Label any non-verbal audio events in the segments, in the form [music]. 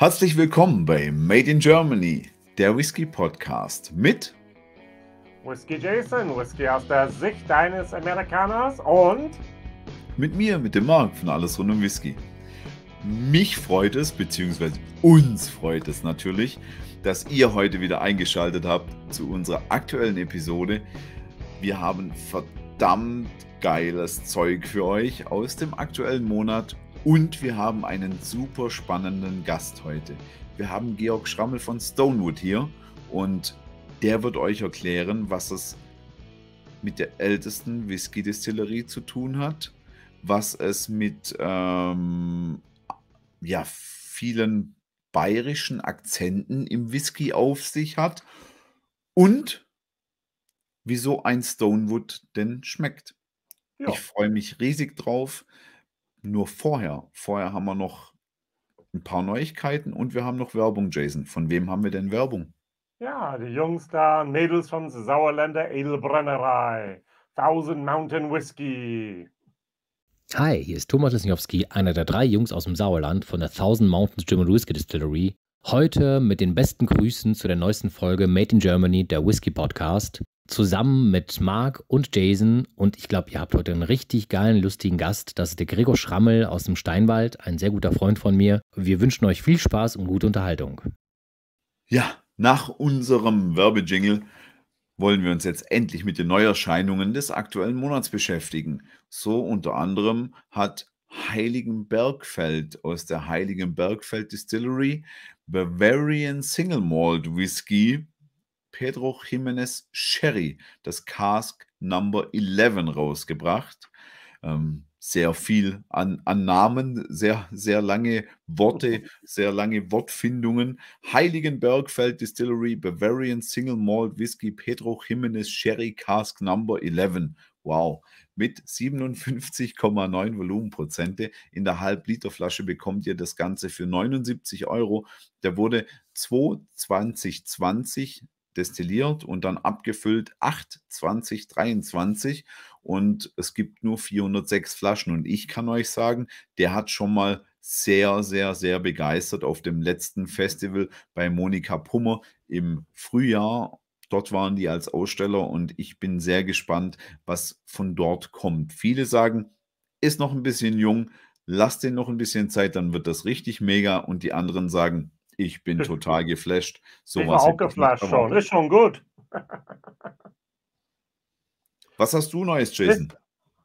Herzlich willkommen bei Made in Germany, der Whisky Podcast mit Whisky Jason, Whisky aus der Sicht eines Amerikaners und mit mir, mit dem Marc von Alles rund um Whisky. Mich freut es, beziehungsweise uns freut es natürlich, dass ihr heute wieder eingeschaltet habt zu unserer aktuellen Episode. Wir haben verdammt geiles Zeug für euch aus dem aktuellen Monat und wir haben einen super spannenden Gast heute. Wir haben Georg Schrammel von Stonewood hier und der wird euch erklären, was es mit der ältesten Whisky-Distillerie zu tun hat, was es mit ähm, ja, vielen bayerischen Akzenten im Whisky auf sich hat und wieso ein Stonewood denn schmeckt. Ja. Ich freue mich riesig drauf. Nur vorher, vorher haben wir noch ein paar Neuigkeiten und wir haben noch Werbung, Jason. Von wem haben wir denn Werbung? Ja, die Jungs da, Mädels vom Sauerländer Edelbrennerei. Thousand Mountain Whiskey. Hi, hier ist Thomas Lesniowski, einer der drei Jungs aus dem Sauerland von der Thousand Mountains German Whiskey Distillery. Heute mit den besten Grüßen zu der neuesten Folge Made in Germany, der Whisky Podcast zusammen mit Marc und Jason. Und ich glaube, ihr habt heute einen richtig geilen, lustigen Gast. Das ist der Gregor Schrammel aus dem Steinwald, ein sehr guter Freund von mir. Wir wünschen euch viel Spaß und gute Unterhaltung. Ja, nach unserem Werbejingle wollen wir uns jetzt endlich mit den Neuerscheinungen des aktuellen Monats beschäftigen. So unter anderem hat Heiligenbergfeld aus der Heiligenbergfeld Distillery Bavarian Single Malt Whisky Pedro Jimenez Sherry, das Cask Number 11 rausgebracht. Ähm, sehr viel an, an, Namen, sehr, sehr lange Worte, [laughs] sehr lange Wortfindungen. Heiligenbergfeld Distillery, Bavarian Single Malt Whisky, Pedro Jimenez Sherry Cask Number 11. Wow, mit 57,9 Volumenprozente. In der Halb-Liter-Flasche bekommt ihr das Ganze für 79 Euro. Der wurde 2020 destilliert und dann abgefüllt 8 2023 und es gibt nur 406 Flaschen und ich kann euch sagen, der hat schon mal sehr, sehr, sehr begeistert auf dem letzten Festival bei Monika Pummer im Frühjahr. Dort waren die als Aussteller und ich bin sehr gespannt, was von dort kommt. Viele sagen, ist noch ein bisschen jung, lasst den noch ein bisschen Zeit, dann wird das richtig mega. Und die anderen sagen, ich bin total geflasht. So ich war auch geflasht schon. Ist schon gut. Was hast du Neues, Jason?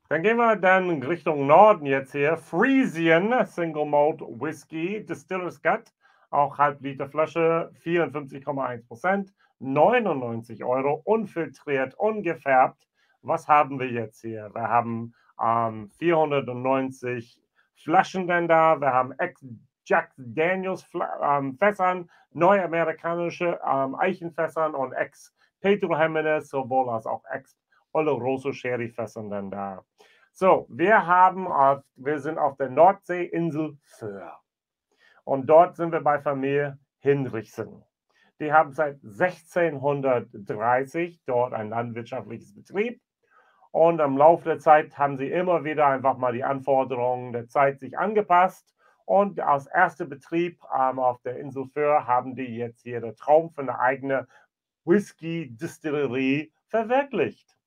Dann gehen wir dann Richtung Norden jetzt hier. Friesian Single Malt Whisky Distillers Cut. Auch Halbliter Flasche, 54,1 Prozent. 99 Euro, unfiltriert, ungefärbt. Was haben wir jetzt hier? Wir haben ähm, 490 Flaschen denn da. Wir haben Ex Jack Daniels ähm, Fässern, neuamerikanische ähm, Eichenfässern und ex Pedro Jimenez, sowohl als auch ex Oloroso Sherry Fässern dann da. So, wir haben, auf, wir sind auf der Nordseeinsel Föhr. Und dort sind wir bei Familie Hinrichsen. Die haben seit 1630 dort ein landwirtschaftliches Betrieb. Und im Laufe der Zeit haben sie immer wieder einfach mal die Anforderungen der Zeit sich angepasst und als erster Betrieb ähm, auf der Insel Föhr haben die jetzt hier den Traum für eine eigene Whisky-Distillerie verwirklicht.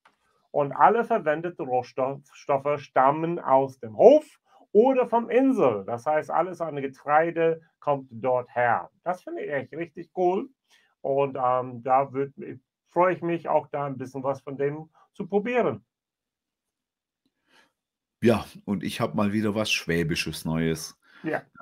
Und alle verwendeten Rohstoffe stammen aus dem Hof oder vom Insel. Das heißt, alles an Getreide kommt dort her. Das finde ich echt richtig cool. Und ähm, da freue ich mich auch da ein bisschen was von dem zu probieren. Ja, und ich habe mal wieder was Schwäbisches Neues.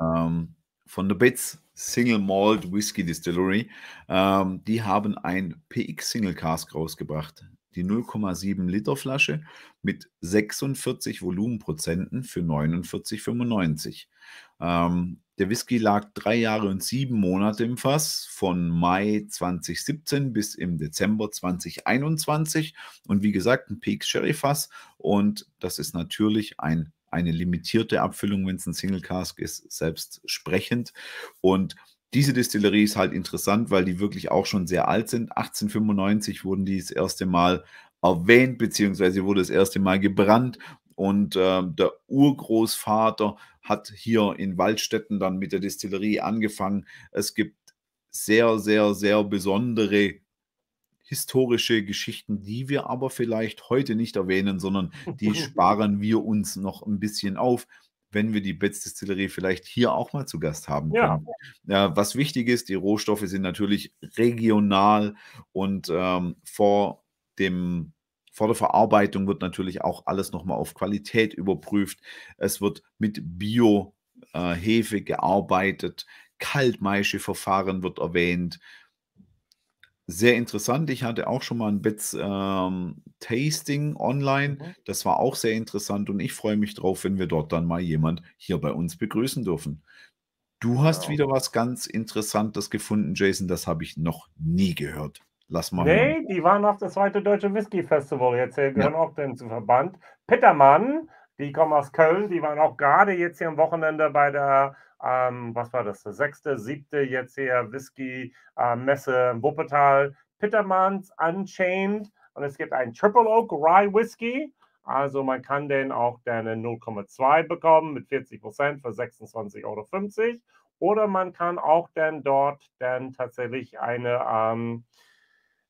Ähm, von der Betz Single Malt Whisky Distillery. Ähm, die haben ein PX Single Cask rausgebracht. Die 0,7 Liter Flasche mit 46 Volumenprozenten für 49,95. Ähm, der Whisky lag drei Jahre und sieben Monate im Fass, von Mai 2017 bis im Dezember 2021. Und wie gesagt, ein PX Sherry Fass. Und das ist natürlich ein eine limitierte Abfüllung, wenn es ein Single Cask ist, selbst sprechend. Und diese Distillerie ist halt interessant, weil die wirklich auch schon sehr alt sind. 1895 wurden die das erste Mal erwähnt, beziehungsweise wurde das erste Mal gebrannt und äh, der Urgroßvater hat hier in Waldstätten dann mit der Distillerie angefangen. Es gibt sehr, sehr, sehr besondere historische Geschichten, die wir aber vielleicht heute nicht erwähnen, sondern die [laughs] sparen wir uns noch ein bisschen auf, wenn wir die Betz Distillerie vielleicht hier auch mal zu Gast haben können. Ja. Äh, was wichtig ist, die Rohstoffe sind natürlich regional und ähm, vor dem vor der Verarbeitung wird natürlich auch alles nochmal auf Qualität überprüft. Es wird mit Bio-Hefe äh, gearbeitet. Kaltmaischeverfahren wird erwähnt. Sehr interessant. Ich hatte auch schon mal ein Bits ähm, Tasting online. Mhm. Das war auch sehr interessant und ich freue mich drauf, wenn wir dort dann mal jemand hier bei uns begrüßen dürfen. Du hast ja. wieder was ganz Interessantes gefunden, Jason. Das habe ich noch nie gehört. Lass mal. Nee, hören. die waren auf das zweite Deutsche Whisky Festival. Jetzt gehören ja. auch denn zum Verband. Pittermann, die kommen aus Köln. Die waren auch gerade jetzt hier am Wochenende bei der ähm, was war das, der sechste, siebte jetzt hier Whisky-Messe äh, Wuppertal, Pittermanns Unchained und es gibt einen Triple Oak Rye Whisky. Also man kann den auch dann 0,2 bekommen mit 40 Prozent für 26,50 Euro. Oder man kann auch dann dort dann tatsächlich eine, ähm,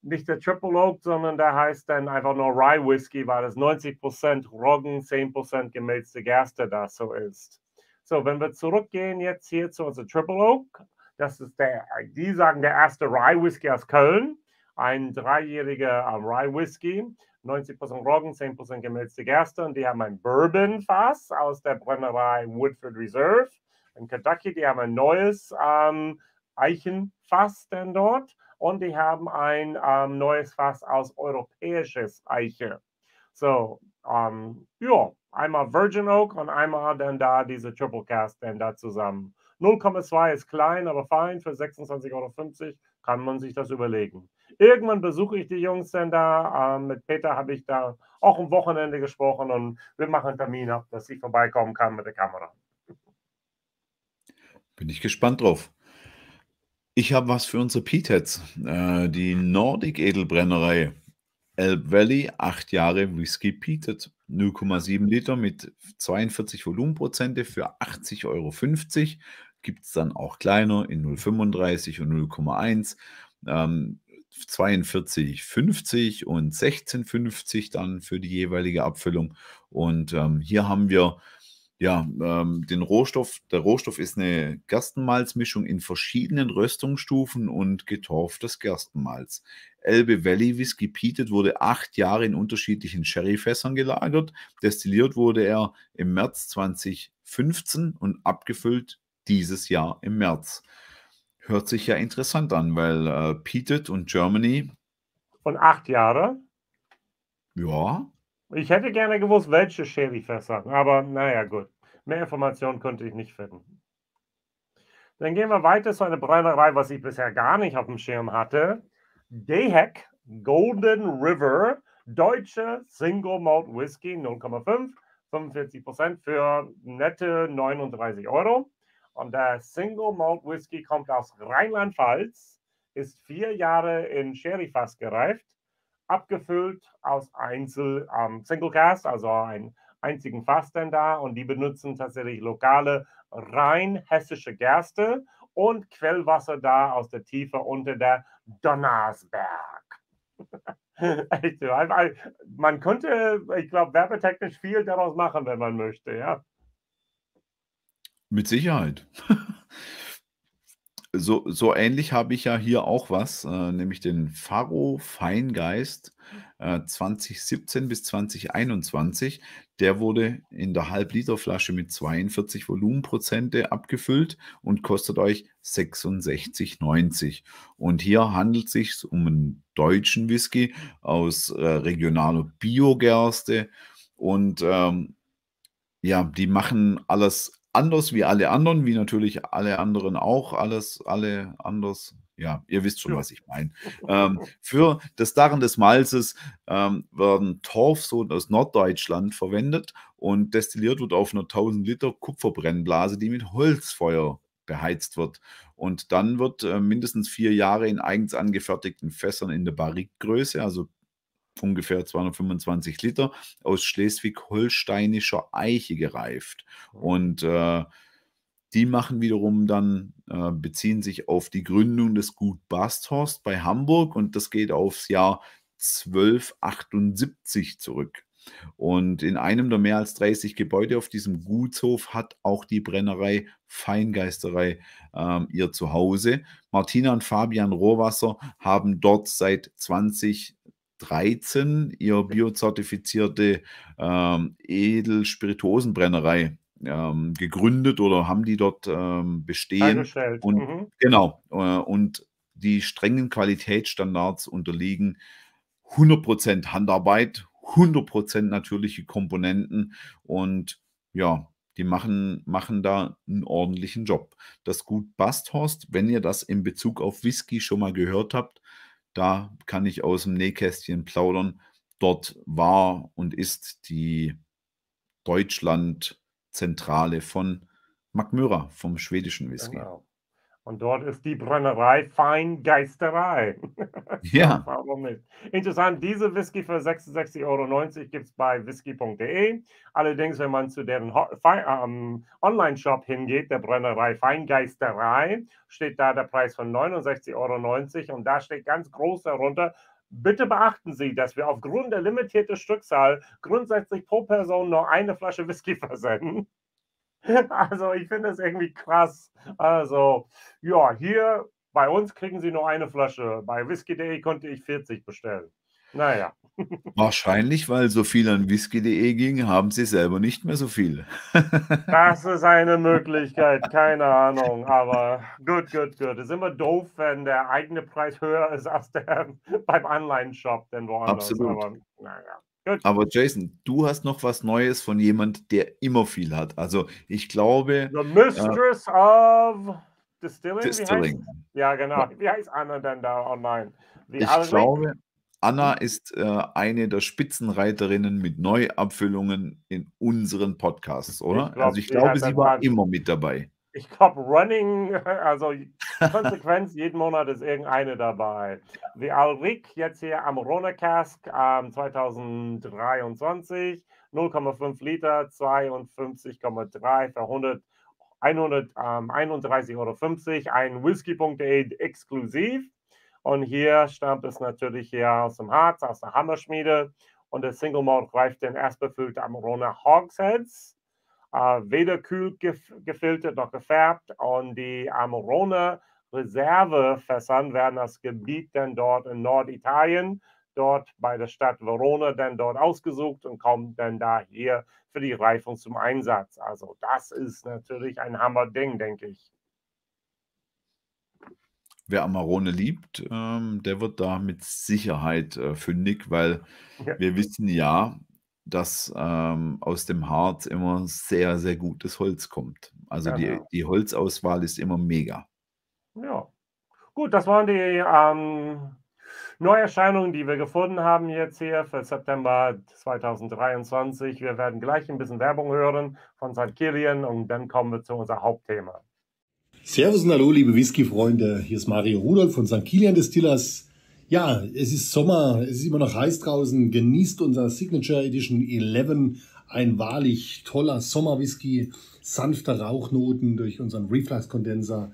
nicht der Triple Oak, sondern der heißt dann einfach nur Rye Whisky, weil es 90 Prozent Roggen, 10 Prozent gemälzte Gerste da so ist. So, wenn wir zurückgehen jetzt hier zu unserem Triple Oak, das ist der, die sagen, der erste Rye Whisky aus Köln, ein dreijähriger um, Rye Whisky, 90% Roggen, 10% gemälzte Gerste und die haben ein Bourbon-Fass aus der Brennerei Woodford Reserve in Kentucky. Die haben ein neues ähm, Eichenfass denn dort und die haben ein ähm, neues Fass aus europäisches Eiche. So, ähm, ja, einmal Virgin Oak und einmal dann da diese Triple Cast dann da zusammen. 0,2 ist klein, aber fein. Für 26,50 Euro kann man sich das überlegen. Irgendwann besuche ich die Jungs dann da. Ähm, mit Peter habe ich da auch am Wochenende gesprochen und wir machen einen Termin ab, dass ich vorbeikommen kann mit der Kamera. Bin ich gespannt drauf. Ich habe was für unsere Peatheads. Äh, die Nordic Edelbrennerei. Elb Valley, 8 Jahre Whisky Peated. 0,7 Liter mit 42 Volumenprozente für 80,50 Euro. Gibt es dann auch kleiner in 0,35 und 0,1. Ähm, 42,50 und 16,50 dann für die jeweilige Abfüllung. Und ähm, hier haben wir ja, ähm, den Rohstoff, der Rohstoff ist eine Gerstenmalzmischung in verschiedenen Röstungsstufen und getorftes Gerstenmalz. Elbe Valley Whisky Peated wurde acht Jahre in unterschiedlichen Sherryfässern gelagert. Destilliert wurde er im März 2015 und abgefüllt dieses Jahr im März. Hört sich ja interessant an, weil äh, Peated und Germany. Von acht Jahren? Ja. Ich hätte gerne gewusst, welche Sherryfässer, aber naja, gut. Mehr Informationen konnte ich nicht finden. Dann gehen wir weiter zu einer Brennerei, was ich bisher gar nicht auf dem Schirm hatte. Dehek Golden River, deutsche Single Malt Whisky 0,5, 45% für nette 39 Euro. Und der Single Malt Whisky kommt aus Rheinland-Pfalz, ist vier Jahre in Sherryfass gereift, abgefüllt aus Einzel ähm, Single Cast, also einen einzigen Fass denn da. Und die benutzen tatsächlich lokale rein hessische Gerste und Quellwasser da aus der Tiefe unter der Donnersberg. [laughs] Echt, man könnte, ich glaube, werbetechnisch viel daraus machen, wenn man möchte, ja. Mit Sicherheit. [laughs] so, so ähnlich habe ich ja hier auch was, äh, nämlich den Faro Feingeist äh, 2017 bis 2021. Der wurde in der Halbliterflasche mit 42 Volumenprozente abgefüllt und kostet euch 66,90. Und hier handelt es sich um einen deutschen Whisky aus äh, regionaler Biogerste. Und ähm, ja, die machen alles anders wie alle anderen, wie natürlich alle anderen auch, alles, alle anders ja, ihr wisst schon, ja. was ich meine. Ähm, für das Darren des Malzes ähm, werden Torfsoden aus Norddeutschland verwendet und destilliert wird auf einer 1000 Liter Kupferbrennblase, die mit Holzfeuer beheizt wird. Und dann wird äh, mindestens vier Jahre in eigens angefertigten Fässern in der Barrikgröße, also ungefähr 225 Liter, aus schleswig-holsteinischer Eiche gereift. Und äh, die machen wiederum dann, äh, beziehen sich auf die Gründung des Gut Basthorst bei Hamburg und das geht aufs Jahr 1278 zurück. Und in einem der mehr als 30 Gebäude auf diesem Gutshof hat auch die Brennerei Feingeisterei ähm, ihr Zuhause. Martina und Fabian Rohrwasser haben dort seit 2013 ihr biozertifizierte ähm, Edelspirituosenbrennerei ähm, gegründet oder haben die dort ähm, bestehen. Und, mhm. Genau. Äh, und die strengen Qualitätsstandards unterliegen 100% Handarbeit, 100% natürliche Komponenten und ja, die machen, machen da einen ordentlichen Job. Das Gut Basthorst, wenn ihr das in Bezug auf Whisky schon mal gehört habt, da kann ich aus dem Nähkästchen plaudern. Dort war und ist die Deutschlandzentrale von Mac vom schwedischen Whisky. Genau. Und dort ist die Brennerei Feingeisterei. [laughs] Ja. Interessant, diese Whisky für 66,90 Euro gibt es bei whisky.de. Allerdings, wenn man zu deren ähm, Online-Shop hingeht, der Brennerei Feingeisterei, steht da der Preis von 69,90 Euro und da steht ganz groß darunter, Bitte beachten Sie, dass wir aufgrund der limitierten Stückzahl grundsätzlich pro Person nur eine Flasche Whisky versenden. [laughs] Also ich finde es irgendwie krass. Also ja, hier bei uns kriegen Sie nur eine Flasche. Bei Whisky.de konnte ich 40 bestellen. Naja. [laughs] Wahrscheinlich, weil so viel an whisky.de ging, haben sie selber nicht mehr so viel. [laughs] das ist eine Möglichkeit, keine Ahnung. Aber gut, gut, gut. Es ist immer doof, wenn der eigene Preis höher ist als der beim Online-Shop, denn woanders. Absolut. Aber, naja. Gut. Aber Jason, du hast noch was Neues von jemand, der immer viel hat. Also ich glaube. The Mistress äh, of Distilling. Distilling. Ja, genau. Wie heißt Anna denn da online? Wie ich Alrik? glaube, Anna ist äh, eine der Spitzenreiterinnen mit Neuabfüllungen in unseren Podcasts, oder? Ich glaub, also ich glaube, sie war immer mit dabei. Ich glaube, Running, [laughs] also Konsequenz, jeden Monat ist irgendeine dabei. Wie Alrik jetzt hier am Rona Cask ähm, 2023, 0,5 Liter, 52,3 für 100, 131,50 Euro, ein whisky.de exklusiv. Und hier stammt es natürlich hier aus dem Harz, aus der Hammerschmiede. Und der Single Malt reift den erst befüllte Amarona Hogsheads weder kühl gef gefiltert noch gefärbt. Und die Amorone Reservefässern werden das Gebiet dann dort in Norditalien, dort bei der Stadt Verona, dann dort ausgesucht und kommt dann da hier für die Reifung zum Einsatz. Also das ist natürlich ein Hammerding, denke ich. Wer Amarone liebt, ähm, der wird da mit Sicherheit äh, fündig, weil ja. wir wissen ja, dass ähm, aus dem Harz immer sehr, sehr gutes Holz kommt. Also die, Genau. die Holzauswahl ist immer mega. Ja. Gut, das waren die ähm, Neuerscheinungen, die wir gefunden haben jetzt hier für September 2023. Wir werden gleich ein bisschen Werbung hören von St. Kilian und dann kommen wir zu unserem Hauptthema. Servus und hallo, liebe Whisky-Freunde. Hier ist Mario Rudolf von St. Kilian Distillers. Ja, es ist Sommer, es ist immer noch heiß draußen. Genießt unser Signature Edition 11. Ein wahrlich toller Sommerwhisky, sanfte Rauchnoten durch unseren Reflux-Kondenser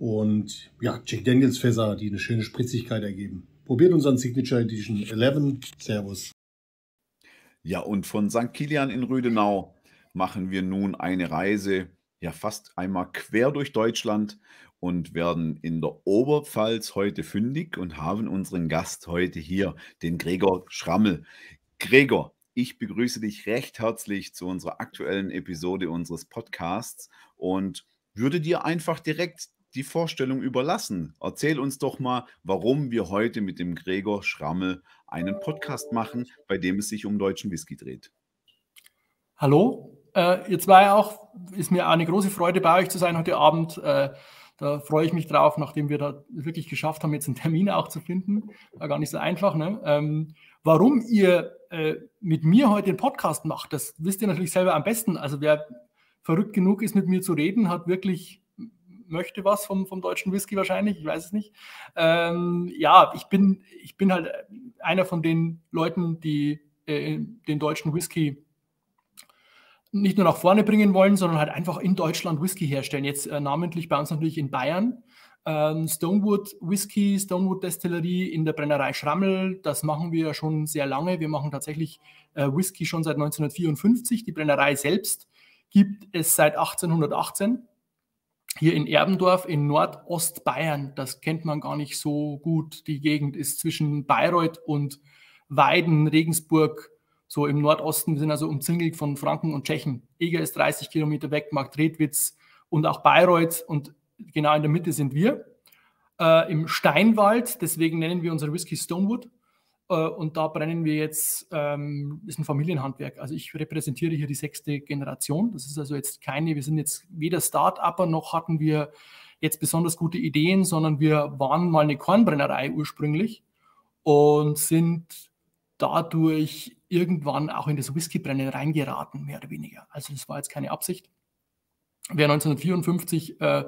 und ja, Jack Daniels Fässer, die eine schöne Spritzigkeit ergeben. Probiert unseren Signature Edition 11. Servus. Ja, und von St. Kilian in Rüdenau machen wir nun eine Reise ja fast einmal quer durch Deutschland und werden in der Oberpfalz heute fündig und haben unseren Gast heute hier, den Gregor Schrammel. Gregor, ich begrüße dich recht herzlich zu unserer aktuellen Episode unseres Podcasts und würde dir einfach direkt die Vorstellung überlassen. Erzähl uns doch mal, warum wir heute mit dem Gregor Schrammel einen Podcast machen, bei dem es sich um deutschen Whisky dreht. Hallo, äh, ihr zwei auch. Ist mir eine große Freude, bei euch zu sein heute Abend. Äh, da freue ich mich drauf, nachdem wir da wirklich geschafft haben, jetzt einen Termin auch zu finden. War gar nicht so einfach. Ne? Ähm, warum ihr äh, mit mir heute den Podcast macht, das wisst ihr natürlich selber am besten. Also wer verrückt genug ist, mit mir zu reden, hat wirklich möchte was vom, vom deutschen Whisky wahrscheinlich, ich weiß es nicht. Ähm, ja, ich bin, ich bin halt einer von den Leuten, die äh, den deutschen Whisky nicht nur nach vorne bringen wollen, sondern halt einfach in Deutschland Whisky herstellen. Jetzt äh, namentlich bei uns natürlich in Bayern. Ähm, Stonewood Whisky, Stonewood Destillerie in der Brennerei Schrammel, das machen wir schon sehr lange. Wir machen tatsächlich äh, Whisky schon seit 1954. Die Brennerei selbst gibt es seit 1818 hier in Erbendorf in Nordostbayern. Das kennt man gar nicht so gut. Die Gegend ist zwischen Bayreuth und Weiden, Regensburg, so im Nordosten. Wir sind also umzingelt von Franken und Tschechen. Eger ist 30 Kilometer weg, Marktredwitz und auch Bayreuth und genau in der Mitte sind wir. Äh, Im Steinwald, deswegen nennen wir unsere Whisky Stonewood. Äh, und da brennen wir jetzt, ähm, ist ein Familienhandwerk. Also ich repräsentiere hier die sechste Generation. Das ist also jetzt keine, wir sind jetzt weder Start-Upper noch hatten wir jetzt besonders gute Ideen, sondern wir waren mal eine Kornbrennerei ursprünglich und sind dadurch irgendwann auch in das Whiskybrennen reingeraten, mehr oder weniger. Also das war jetzt keine Absicht. Wer 1954 äh,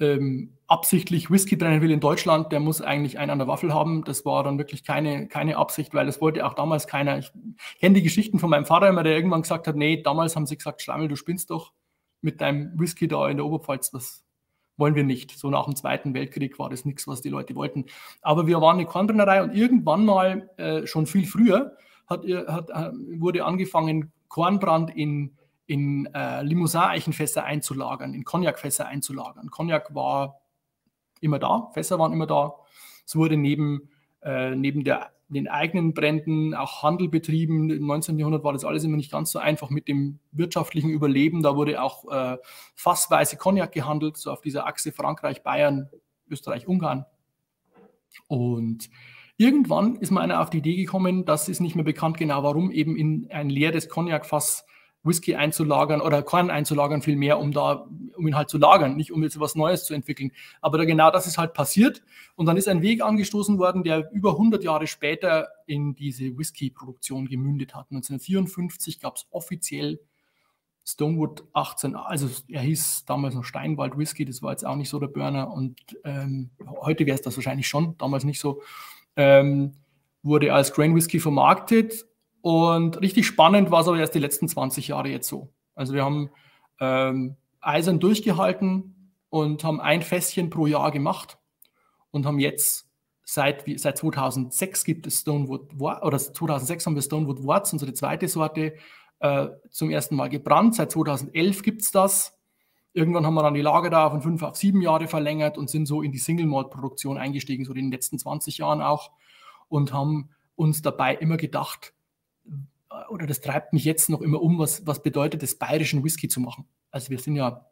ähm, absichtlich Whisky brennen will in Deutschland, der muss eigentlich einen an der Waffel haben. Das war dann wirklich keine, keine Absicht, weil das wollte auch damals keiner. Ich kenne die Geschichten von meinem Vater immer, der irgendwann gesagt hat, nee, damals haben sie gesagt, Schlammel, du spinnst doch mit deinem Whisky da in der Oberpfalz, das wollen wir nicht. So nach dem Zweiten Weltkrieg war das nichts, was die Leute wollten. Aber wir waren eine Kornbrennerei und irgendwann mal, äh, schon viel früher, hat, hat, äh, wurde angefangen, Kornbrand in, in äh, Limousin-Eichenfässer einzulagern, in Cognacfässer einzulagern. Cognac war immer da, Fässer waren immer da. Es wurde neben, äh, neben der den eigenen Bränden auch Handel betrieben. Im 19. Jahrhundert war das alles immer nicht ganz so einfach mit dem wirtschaftlichen Überleben. Da wurde auch äh, fassweise Cognac gehandelt, so auf dieser Achse Frankreich, Bayern, Österreich, Ungarn. Und irgendwann ist mal einer auf die Idee gekommen, das ist nicht mehr bekannt genau warum, eben in ein leeres Cognac-Fass Whisky einzulagern oder Korn einzulagern, vielmehr, um da, um ihn halt zu lagern, nicht um jetzt was Neues zu entwickeln. Aber da genau das ist halt passiert. Und dann ist ein Weg angestoßen worden, der über 100 Jahre später in diese Whisky-Produktion gemündet hat. 1954 gab es offiziell Stonewood 18, also er hieß damals noch Steinwald Whisky, das war jetzt auch nicht so der Burner und ähm, heute wäre es das wahrscheinlich schon, damals nicht so. Ähm, wurde als Grain Whisky vermarktet und richtig spannend war es aber erst die letzten 20 Jahre jetzt so. Also wir haben ähm, eisern durchgehalten und haben ein Fässchen pro Jahr gemacht und haben jetzt seit, seit 2006 gibt es Stonewood oder 2006 haben wir Stonewood Warts, unsere zweite Sorte, äh, zum ersten Mal gebrannt. Seit 2011 gibt es das. Irgendwann haben wir dann die Lager von fünf auf sieben Jahre verlängert und sind so in die Single Malt Produktion eingestiegen, so in den letzten 20 Jahren auch und haben uns dabei immer gedacht, oder das treibt mich jetzt noch immer um, was, was bedeutet es, bayerischen Whisky zu machen. Also wir sind ja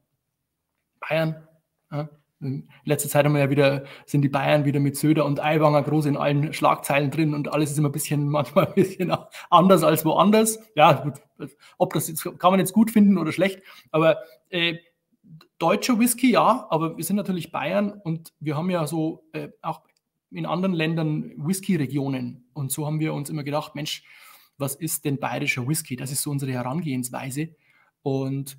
Bayern. Ja. In letzter Zeit haben wir ja wieder, sind die Bayern wieder mit Söder und Aiwanger groß in allen Schlagzeilen drin und alles ist immer ein bisschen, [laughs] manchmal ein bisschen anders als woanders. Ja, ob das jetzt, kann man jetzt gut finden oder schlecht, aber äh, deutscher Whisky, ja, aber wir sind natürlich Bayern und wir haben ja so äh, auch in anderen Ländern Whisky-Regionen und so haben wir uns immer gedacht, Mensch, was ist denn bayerischer Whisky? Das ist so unsere Herangehensweise. Und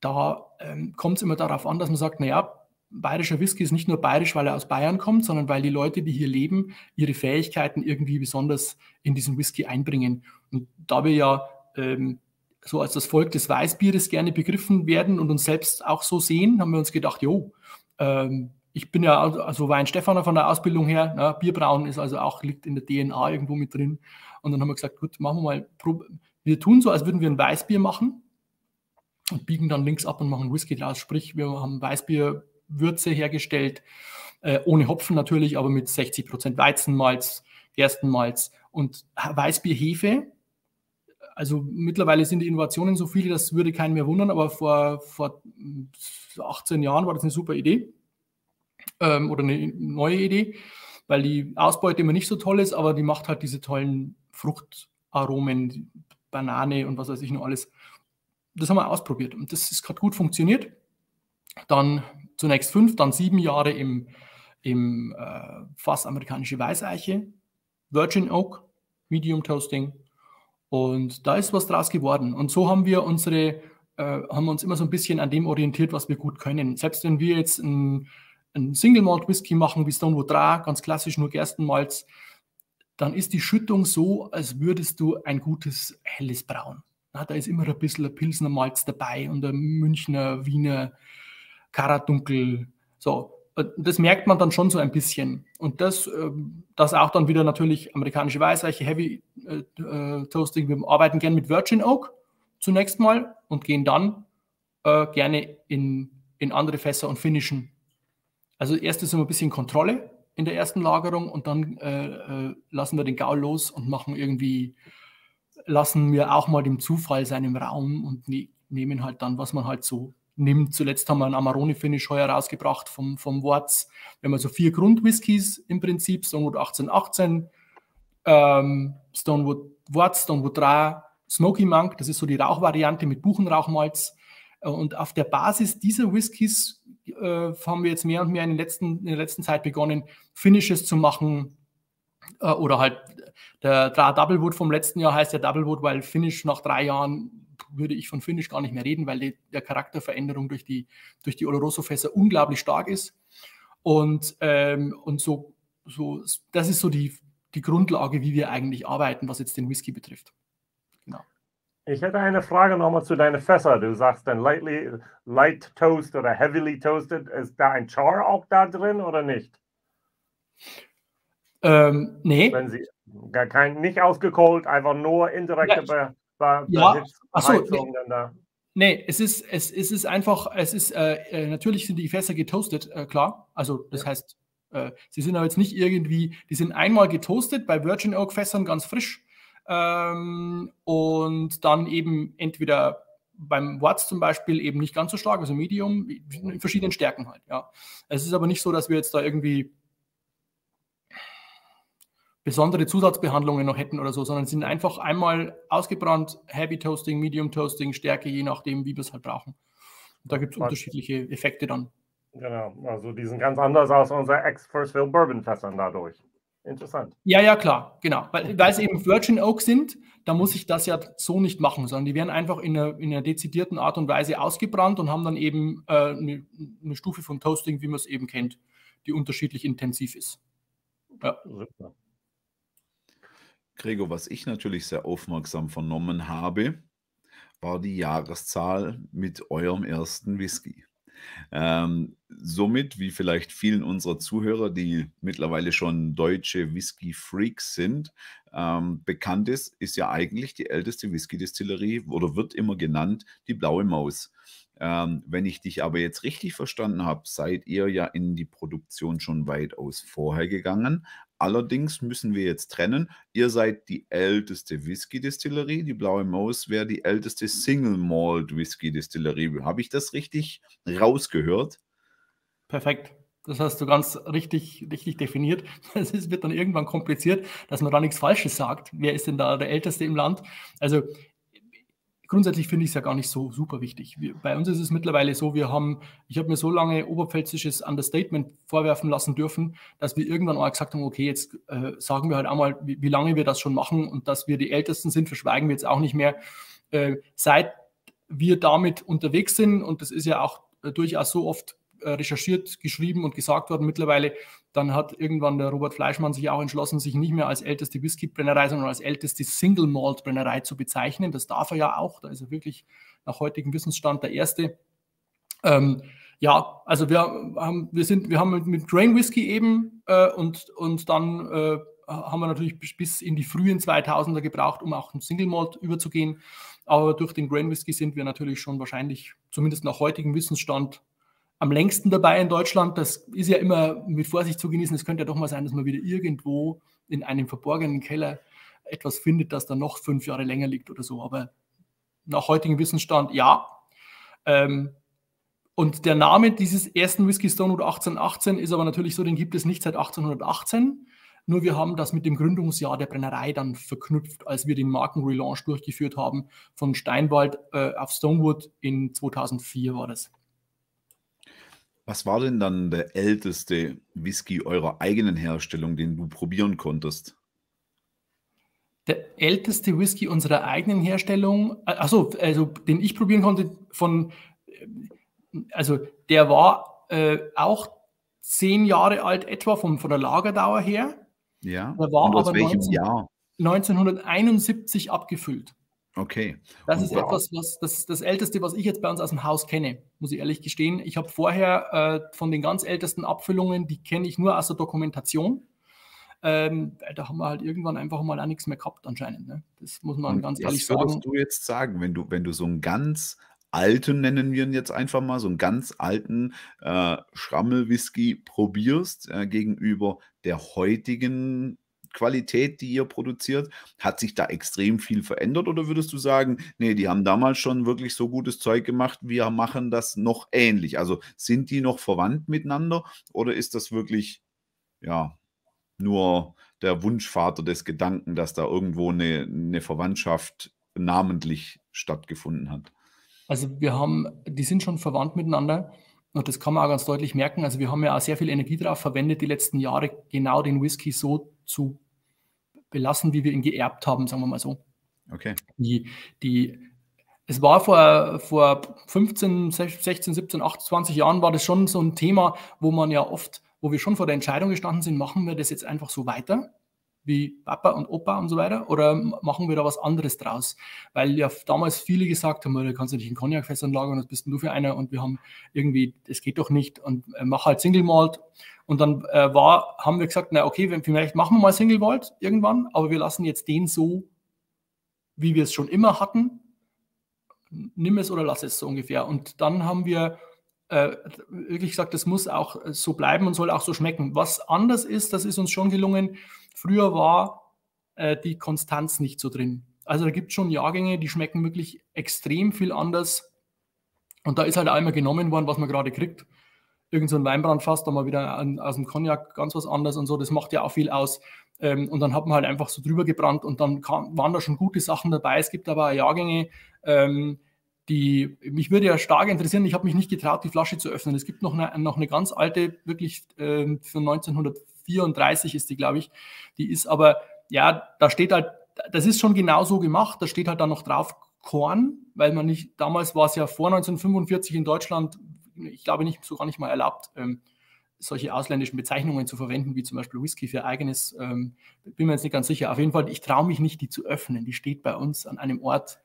da ähm, kommt es immer darauf an, dass man sagt, naja, bayerischer Whisky ist nicht nur bayerisch, weil er aus Bayern kommt, sondern weil die Leute, die hier leben, ihre Fähigkeiten irgendwie besonders in diesen Whisky einbringen. Und da wir ja ähm, so als das Volk des Weißbieres gerne begriffen werden und uns selbst auch so sehen, haben wir uns gedacht, jo, ähm, ich bin ja also Weinstefaner von der Ausbildung her, ne, Bierbrauen ist also auch, liegt in der DNA irgendwo mit drin. Und dann haben wir gesagt, gut, machen wir mal, wir tun so, als würden wir ein Weißbier machen und biegen dann links ab und machen Whisky draus. Sprich, wir haben Weißbierwürze hergestellt, äh, ohne Hopfen natürlich, aber mit 60% Weizenmalz, Gerstenmalz und Weißbierhefe. Also mittlerweile sind die Innovationen so viele, das würde keinen mehr wundern, aber vor, vor 18 Jahren war das eine super Idee ähm, oder eine neue Idee, weil die Ausbeute immer nicht so toll ist, aber die macht halt diese tollen Fruchtaromen, Banane und was weiß ich noch alles. Das haben wir ausprobiert und das ist gerade gut funktioniert. Dann zunächst fünf, dann sieben Jahre im, im äh, Fass amerikanische Weißeiche, Virgin Oak, Medium Toasting und da ist was draus geworden. Und so haben wir unsere äh, haben uns immer so ein bisschen an dem orientiert, was wir gut können. Selbst wenn wir jetzt ein, ein Single Malt Whisky machen wie Stonewood 3, ganz klassisch nur Gerstenmalz, dann ist die Schüttung so, als würdest du ein gutes helles Brauen. Na, da ist immer ein bisschen ein Pilsner Malz dabei und ein Münchner, Wiener Karadunkel. So, das merkt man dann schon so ein bisschen. Und das, ähm, das auch dann wieder natürlich amerikanische Weißeiche, Heavy äh, äh, Toasting. Wir arbeiten gerne mit Virgin Oak zunächst mal und gehen dann äh, gerne in, in andere Fässer und finishen. Also erst ist immer ein bisschen Kontrolle in der ersten Lagerung und dann äh, äh, lassen wir den Gaul los und machen irgendwie, lassen wir auch mal dem Zufall seinen Raum und ne nehmen halt dann, was man halt so nimmt. Zuletzt haben wir einen Amarone-Finish heuer rausgebracht vom, vom Worts. Wir haben also vier Grundwhiskys im Prinzip, Stonewood 1818, ähm, Stonewood Worts, Stonewood 3, Smoky Monk, das ist so die Rauchvariante mit Buchenrauchmalz. Äh, und auf der Basis dieser Whiskys haben wir jetzt mehr und mehr in, letzten, in der letzten Zeit begonnen, Finishes zu machen. Äh, oder halt der Doublewood vom letzten Jahr heißt ja Doublewood, weil Finish nach drei Jahren würde ich von Finish gar nicht mehr reden, weil die, der Charakterveränderung durch die, durch die Oloroso-Fässer unglaublich stark ist. Und, ähm, und so, so, das ist so die, die Grundlage, wie wir eigentlich arbeiten, was jetzt den Whisky betrifft. Ich hätte eine Frage nochmal zu deinen Fässer. Du sagst dann lightly, light toast oder heavily toasted. Ist da ein Char auch da drin oder nicht? Ähm, nee. Wenn sie gar kein, nicht ausgekohlt, einfach nur indirekte ja, Be ja. Achso, nee. da. Nee, es ist, es, es ist einfach, es ist, äh, äh, natürlich sind die Fässer getoastet, äh, klar. Also das ja. heißt, äh, sie sind aber jetzt nicht irgendwie, die sind einmal getoastet bei Virgin Oak Fässern ganz frisch ähm, und dann eben entweder beim Watts zum Beispiel eben nicht ganz so stark, also Medium, in verschiedenen Stärken halt. Ja. Es ist aber nicht so, dass wir jetzt da irgendwie besondere Zusatzbehandlungen noch hätten oder so, sondern sind einfach einmal ausgebrannt, Heavy Toasting, Medium Toasting, Stärke, je nachdem, wie wir es halt brauchen. Und da gibt es unterschiedliche Effekte dann. Genau, also die sind ganz anders als unsere Ex-Firstville Bourbon-Fässern dadurch. Interessant. Ja, ja, klar, genau. Weil, weil es eben Virgin Oak sind, da muss ich das ja so nicht machen, sondern die werden einfach in einer, in einer dezidierten Art und Weise ausgebrannt und haben dann eben äh, eine, eine, Stufe von Toasting, wie man es eben kennt, die unterschiedlich intensiv ist. Ja. Super. Gregor, was ich natürlich sehr aufmerksam vernommen habe, war die Jahreszahl mit eurem ersten Whisky. Ähm, somit, wie vielleicht vielen unserer Zuhörer, die mittlerweile schon deutsche Whisky-Freaks sind, ähm, bekannt ist, ist ja eigentlich die älteste Whisky-Distillerie oder wird immer genannt die Blaue Maus. Ähm, wenn ich dich aber jetzt richtig verstanden habe, seid ihr ja in die Produktion schon weitaus vorher gegangen. Allerdings müssen wir jetzt trennen. Ihr seid die älteste Whisky-Distillerie. Die Blaue Maus wäre die älteste Single Malt Whisky-Distillerie. Habe ich das richtig rausgehört? Perfekt. Das hast du ganz richtig, richtig definiert. [laughs] Es wird dann irgendwann kompliziert, dass man da nichts Falsches sagt. Wer ist denn da der Älteste im Land? Also grundsätzlich finde ich es ja gar nicht so super wichtig. Wir, bei uns ist es mittlerweile so, wir haben, ich habe mir so lange oberpfälzisches Understatement vorwerfen lassen dürfen, dass wir irgendwann mal gesagt haben, okay, jetzt äh, sagen wir halt einmal, wie, wie, lange wir das schon machen und dass wir die Ältesten sind, verschweigen wir jetzt auch nicht mehr. Äh, seit wir damit unterwegs sind, und das ist ja auch äh, durchaus so oft äh, recherchiert, geschrieben und gesagt worden mittlerweile, dann hat irgendwann der Robert Fleischmann sich auch entschlossen, sich nicht mehr als älteste Whisky-Brennerei, sondern als älteste Single-Malt-Brennerei zu bezeichnen. Das darf er ja auch. Da ist er wirklich nach heutigem Wissensstand der Erste. Ähm, ja, also wir haben, wir sind, wir haben mit, mit Grain Whisky eben äh, und, und dann äh, haben wir natürlich bis in die frühen 2000er gebraucht, um auch zum Single Malt überzugehen. Aber durch den Grain Whisky sind wir natürlich schon wahrscheinlich, zumindest nach heutigem Wissensstand, am längsten dabei in Deutschland. Das ist ja immer mit Vorsicht zu genießen. Es könnte ja doch mal sein, dass man wieder irgendwo in einem verborgenen Keller etwas findet, das dann noch fünf Jahre länger liegt oder so. Aber nach heutigem Wissensstand ja. Ähm, und der Name dieses ersten Whisky Stonewood 1818 ist aber natürlich so, den gibt es nicht seit 1818. Nur wir haben das mit dem Gründungsjahr der Brennerei dann verknüpft, als wir den Markenrelaunch durchgeführt haben von Steinwald äh, auf Stonewood in 2004 war das. Was war denn dann der älteste Whisky eurer eigenen Herstellung, den du probieren konntest? der älteste Whisky unserer eigenen Herstellung, also, also den ich probieren konnte, von, also der war äh, auch zehn Jahre alt etwa vom, von der Lagerdauer her. Ja. Der war Und aus aber welchem 19, Jahr? 1971 abgefüllt. Okay. Das Und ist war- etwas, was das, das Älteste, was ich jetzt bei uns aus dem Haus kenne, muss ich ehrlich gestehen. Ich habe vorher äh, von den ganz ältesten Abfüllungen, die kenne ich nur aus der Dokumentation. Ähm, da haben wir halt irgendwann einfach mal auch nichts mehr gehabt anscheinend. Ne? Das muss man Und ganz was ehrlich würdest sagen. du jetzt sagen, wenn du, wenn du so einen ganz alten, nennen wir ihn jetzt einfach mal, so einen ganz alten äh, Schrammel-Whisky probierst äh, gegenüber der heutigen Qualität, die ihr produziert? Hat sich da extrem viel verändert oder würdest du sagen, nee, die haben damals schon wirklich so gutes Zeug gemacht, wir machen das noch ähnlich? Also sind die noch verwandt miteinander oder ist das wirklich, ja, nur der Wunschvater des Gedanken, dass da irgendwo eine, eine Verwandtschaft namentlich stattgefunden hat? Also wir haben, die sind schon verwandt miteinander und das kann man auch ganz deutlich merken. Also wir haben ja auch sehr viel Energie darauf verwendet, die letzten Jahre genau den Whisky so zu belassen, wie wir ihn geerbt haben, sagen wir mal so. Okay. Die, die, es war vor, vor 15, 16, 17, 28 Jahren war das schon so ein Thema, wo man ja oft, wo wir schon vor der Entscheidung gestanden sind, machen wir das jetzt einfach so weiter, wie Papa und Opa und so weiter, oder machen wir da was anderes draus? Weil ja damals viele gesagt haben, da kannst du nicht in Cognac-Fässern lagern, was bist denn du für einer? Und wir haben irgendwie, das geht doch nicht und äh, mach halt Single Malt. Und dann äh, war, haben wir gesagt, na okay, wenn- vielleicht machen wir mal Single Malt irgendwann, aber wir lassen jetzt den so, wie wir es schon immer hatten. Nimm es oder lass es so ungefähr. Und dann haben wir äh, wirklich gesagt, das muss auch so bleiben und soll auch so schmecken. Was anders ist, das ist uns schon gelungen. Früher war äh, die Konstanz nicht so drin. Also da gibt es schon Jahrgänge, die schmecken wirklich extrem viel anders. Und da ist halt einmal genommen worden, was man gerade kriegt. Irgend so ein Weinbrandfass, da mal wieder an, aus dem Cognac ganz was anderes und so. Das macht ja auch viel aus. Ähm, und dann hat man halt einfach so drüber gebrannt und dann kam, waren da schon gute Sachen dabei. Es gibt aber auch Jahrgänge, ähm, die mich würde ja stark interessieren. Ich habe mich nicht getraut, die Flasche zu öffnen. Es gibt noch eine, noch eine ganz alte, wirklich ähm, von 1934 ist die, glaube ich. Die ist aber, ja, da steht halt, das ist schon genau so gemacht. Da steht halt dann noch drauf Korn, weil man nicht, damals war es ja vor 1945 in Deutschland, ich glaube nicht, so gar nicht mal erlaubt, ähm, solche ausländischen Bezeichnungen zu verwenden, wie zum Beispiel Whisky für eigenes, ähm, bin mir jetzt nicht ganz sicher. Auf jeden Fall, ich traue mich nicht, die zu öffnen. Die steht bei uns an einem Ort.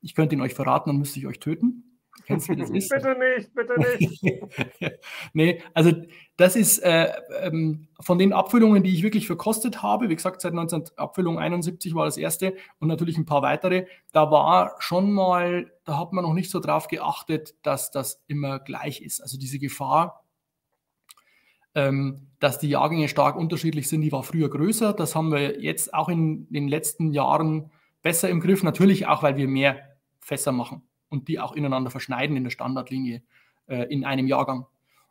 Ich könnte ihn euch verraten, dann müsste ich euch töten. Kennst du, [laughs] das ist? bitte nicht, bitte nicht. [laughs] nee, also das ist äh, ähm, von den Abfüllungen, die ich wirklich verkostet habe, wie gesagt, seit 19 Abfüllung 71 war das erste und natürlich ein paar weitere, da war schon mal, da hat man noch nicht so drauf geachtet, dass das immer gleich ist. Also diese Gefahr, ähm, dass die Jahrgänge stark unterschiedlich sind, die war früher größer. Das haben wir jetzt auch in den letzten Jahren besser im Griff. Natürlich auch, weil wir mehr Fässer machen und die auch ineinander verschneiden in der Standardlinie äh, in einem Jahrgang.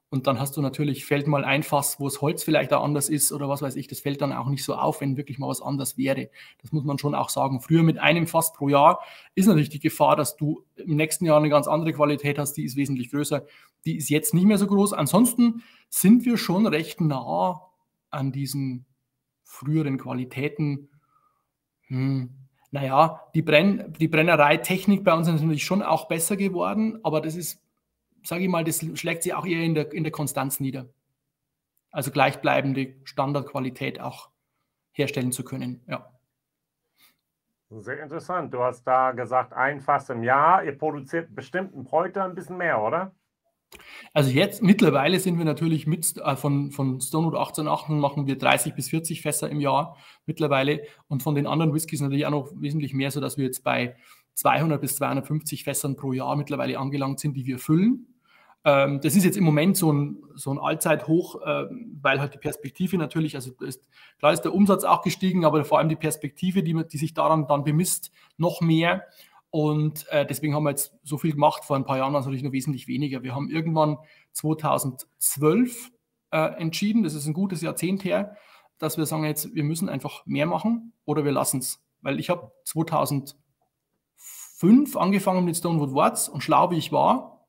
Und dann hast du natürlich, fällt mal ein Fass, wo das Holz vielleicht auch anders ist oder was weiß ich, das fällt dann auch nicht so auf, wenn wirklich mal was anders wäre. Das muss man schon auch sagen. Früher mit einem Fass pro Jahr ist natürlich die Gefahr, dass du im nächsten Jahr eine ganz andere Qualität hast, die ist wesentlich größer. Die ist jetzt nicht mehr so groß. Ansonsten sind wir schon recht nah an diesen früheren Qualitäten. Hm, naja, die, Brenn, die Brennereitechnik bei uns ist natürlich schon auch besser geworden, aber das ist, sage ich mal, das schlägt sich auch eher in der, in der Konstanz nieder. Also gleichbleibende Standardqualität auch herstellen zu können. Ja. Sehr interessant. Du hast da gesagt, ein Fass im Jahr. Ihr produziert bestimmt heute ein bisschen mehr, oder? Also jetzt mittlerweile sind wir natürlich mit äh, von, von Stonewood 1818 machen wir 30 bis 40 Fässer im Jahr mittlerweile und von den anderen Whiskys natürlich auch noch wesentlich mehr, sodass wir jetzt bei 200 bis 250 Fässern pro Jahr mittlerweile angelangt sind, die wir füllen. Ähm, das ist jetzt im Moment so ein, so ein Allzeithoch, äh, weil halt die Perspektive natürlich, also ist, klar ist der Umsatz auch gestiegen, aber vor allem die Perspektive, die, die sich daran dann bemisst, noch mehr. Und äh, deswegen haben wir jetzt so viel gemacht. Vor ein paar Jahren war es natürlich noch wesentlich weniger. Wir haben irgendwann 2012 äh, entschieden, das ist ein gutes Jahrzehnt her, dass wir sagen jetzt, wir müssen einfach mehr machen oder wir lassen es. Weil ich habe 2005 angefangen mit Stonewood Words und schlau wie ich war,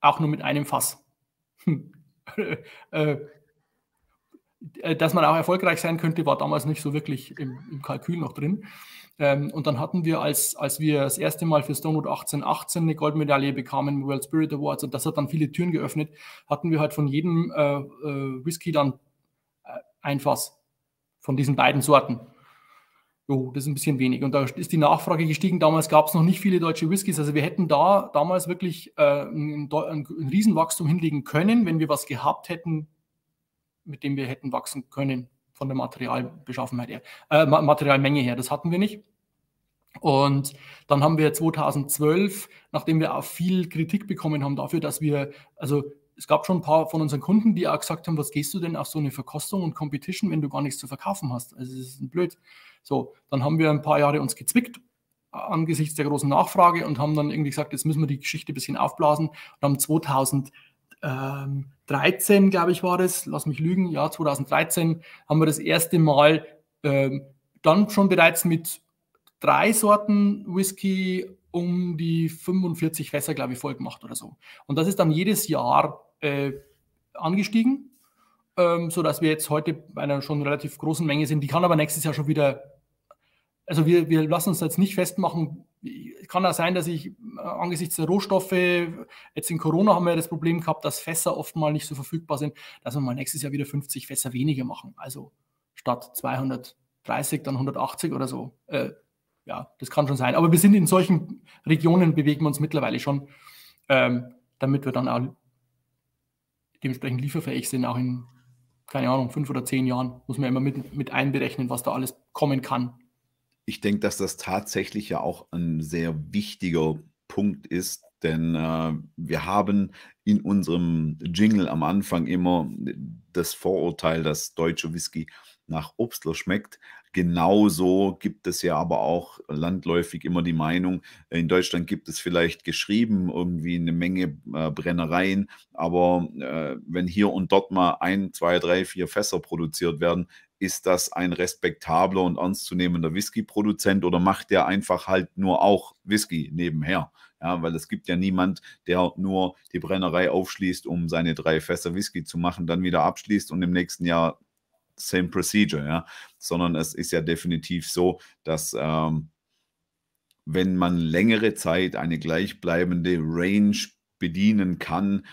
auch nur mit einem Fass. [laughs] äh, äh, dass man auch erfolgreich sein könnte, war damals nicht so wirklich im, im Kalkül noch drin. Ähm, und dann hatten wir, als, als wir das erste Mal für Stonewood 1818 eine Goldmedaille bekamen im World Spirit Awards, und das hat dann viele Türen geöffnet, hatten wir halt von jedem äh, äh, Whisky dann äh, ein Fass von diesen beiden Sorten. Jo, das ist ein bisschen wenig. Und da ist die Nachfrage gestiegen. Damals gab es noch nicht viele deutsche Whiskys. Also wir hätten da damals wirklich äh, ein, ein Riesenwachstum hinlegen können, wenn wir was gehabt hätten, mit dem wir hätten wachsen können von der Materialbeschaffenheit her, äh, Materialmenge her. Das hatten wir nicht. Und dann haben wir 2012, nachdem wir auch viel Kritik bekommen haben dafür, dass wir, also es gab schon ein paar von unseren Kunden, die auch gesagt haben, was gehst du denn auf so eine Verkostung und Competition, wenn du gar nichts zu verkaufen hast? Also es ist blöd. So, dann haben wir ein paar Jahre uns gezwickt angesichts der großen Nachfrage und haben dann irgendwie gesagt, jetzt müssen wir die Geschichte ein bisschen aufblasen und haben 2000 2013, glaube ich, war das, lass mich lügen, ja, 2013 haben wir das erste Mal ähm, dann schon bereits mit drei Sorten Whisky um die 45 Fässer, glaube ich, voll gemacht oder so. Und das ist dann jedes Jahr äh, angestiegen, ähm, sodass wir jetzt heute bei einer schon relativ großen Menge sind. Die kann aber nächstes Jahr schon wieder, also wir, wir lassen uns jetzt nicht festmachen, kann auch sein, dass ich äh, angesichts der Rohstoffe, jetzt in Corona haben wir das Problem gehabt, dass Fässer oft mal nicht so verfügbar sind, dass wir mal nächstes Jahr wieder 50 Fässer weniger machen. Also statt 230 dann 180 oder so. Äh, ja, das kann schon sein. Aber wir sind in solchen Regionen, bewegen wir uns mittlerweile schon, ähm, damit wir dann auch dementsprechend lieferfähig sind, auch in, keine Ahnung, fünf oder zehn Jahren. Muss man immer mit, mit einberechnen, was da alles kommen kann ich denke, dass das tatsächlich ja auch ein sehr wichtiger Punkt ist, denn äh, wir haben in unserem Jingle am Anfang immer das Vorurteil, dass deutsche Whisky nach Obstler schmeckt. Genauso gibt es ja aber auch landläufig immer die Meinung, in Deutschland gibt es vielleicht geschrieben irgendwie eine Menge äh, Brennereien, aber äh, wenn hier und dort mal ein, zwei, drei, vier Fässer produziert werden, ist das ein respektabler und ernstzunehmender Whisky-Produzent oder macht der einfach halt nur auch Whisky nebenher? Ja, weil es gibt ja niemand, der nur die Brennerei aufschließt, um seine drei Fässer Whisky zu machen, dann wieder abschließt und im nächsten Jahr same procedure, ja. Sondern es ist ja definitiv so, dass ähm, wenn man längere Zeit eine gleichbleibende Range bedienen kann,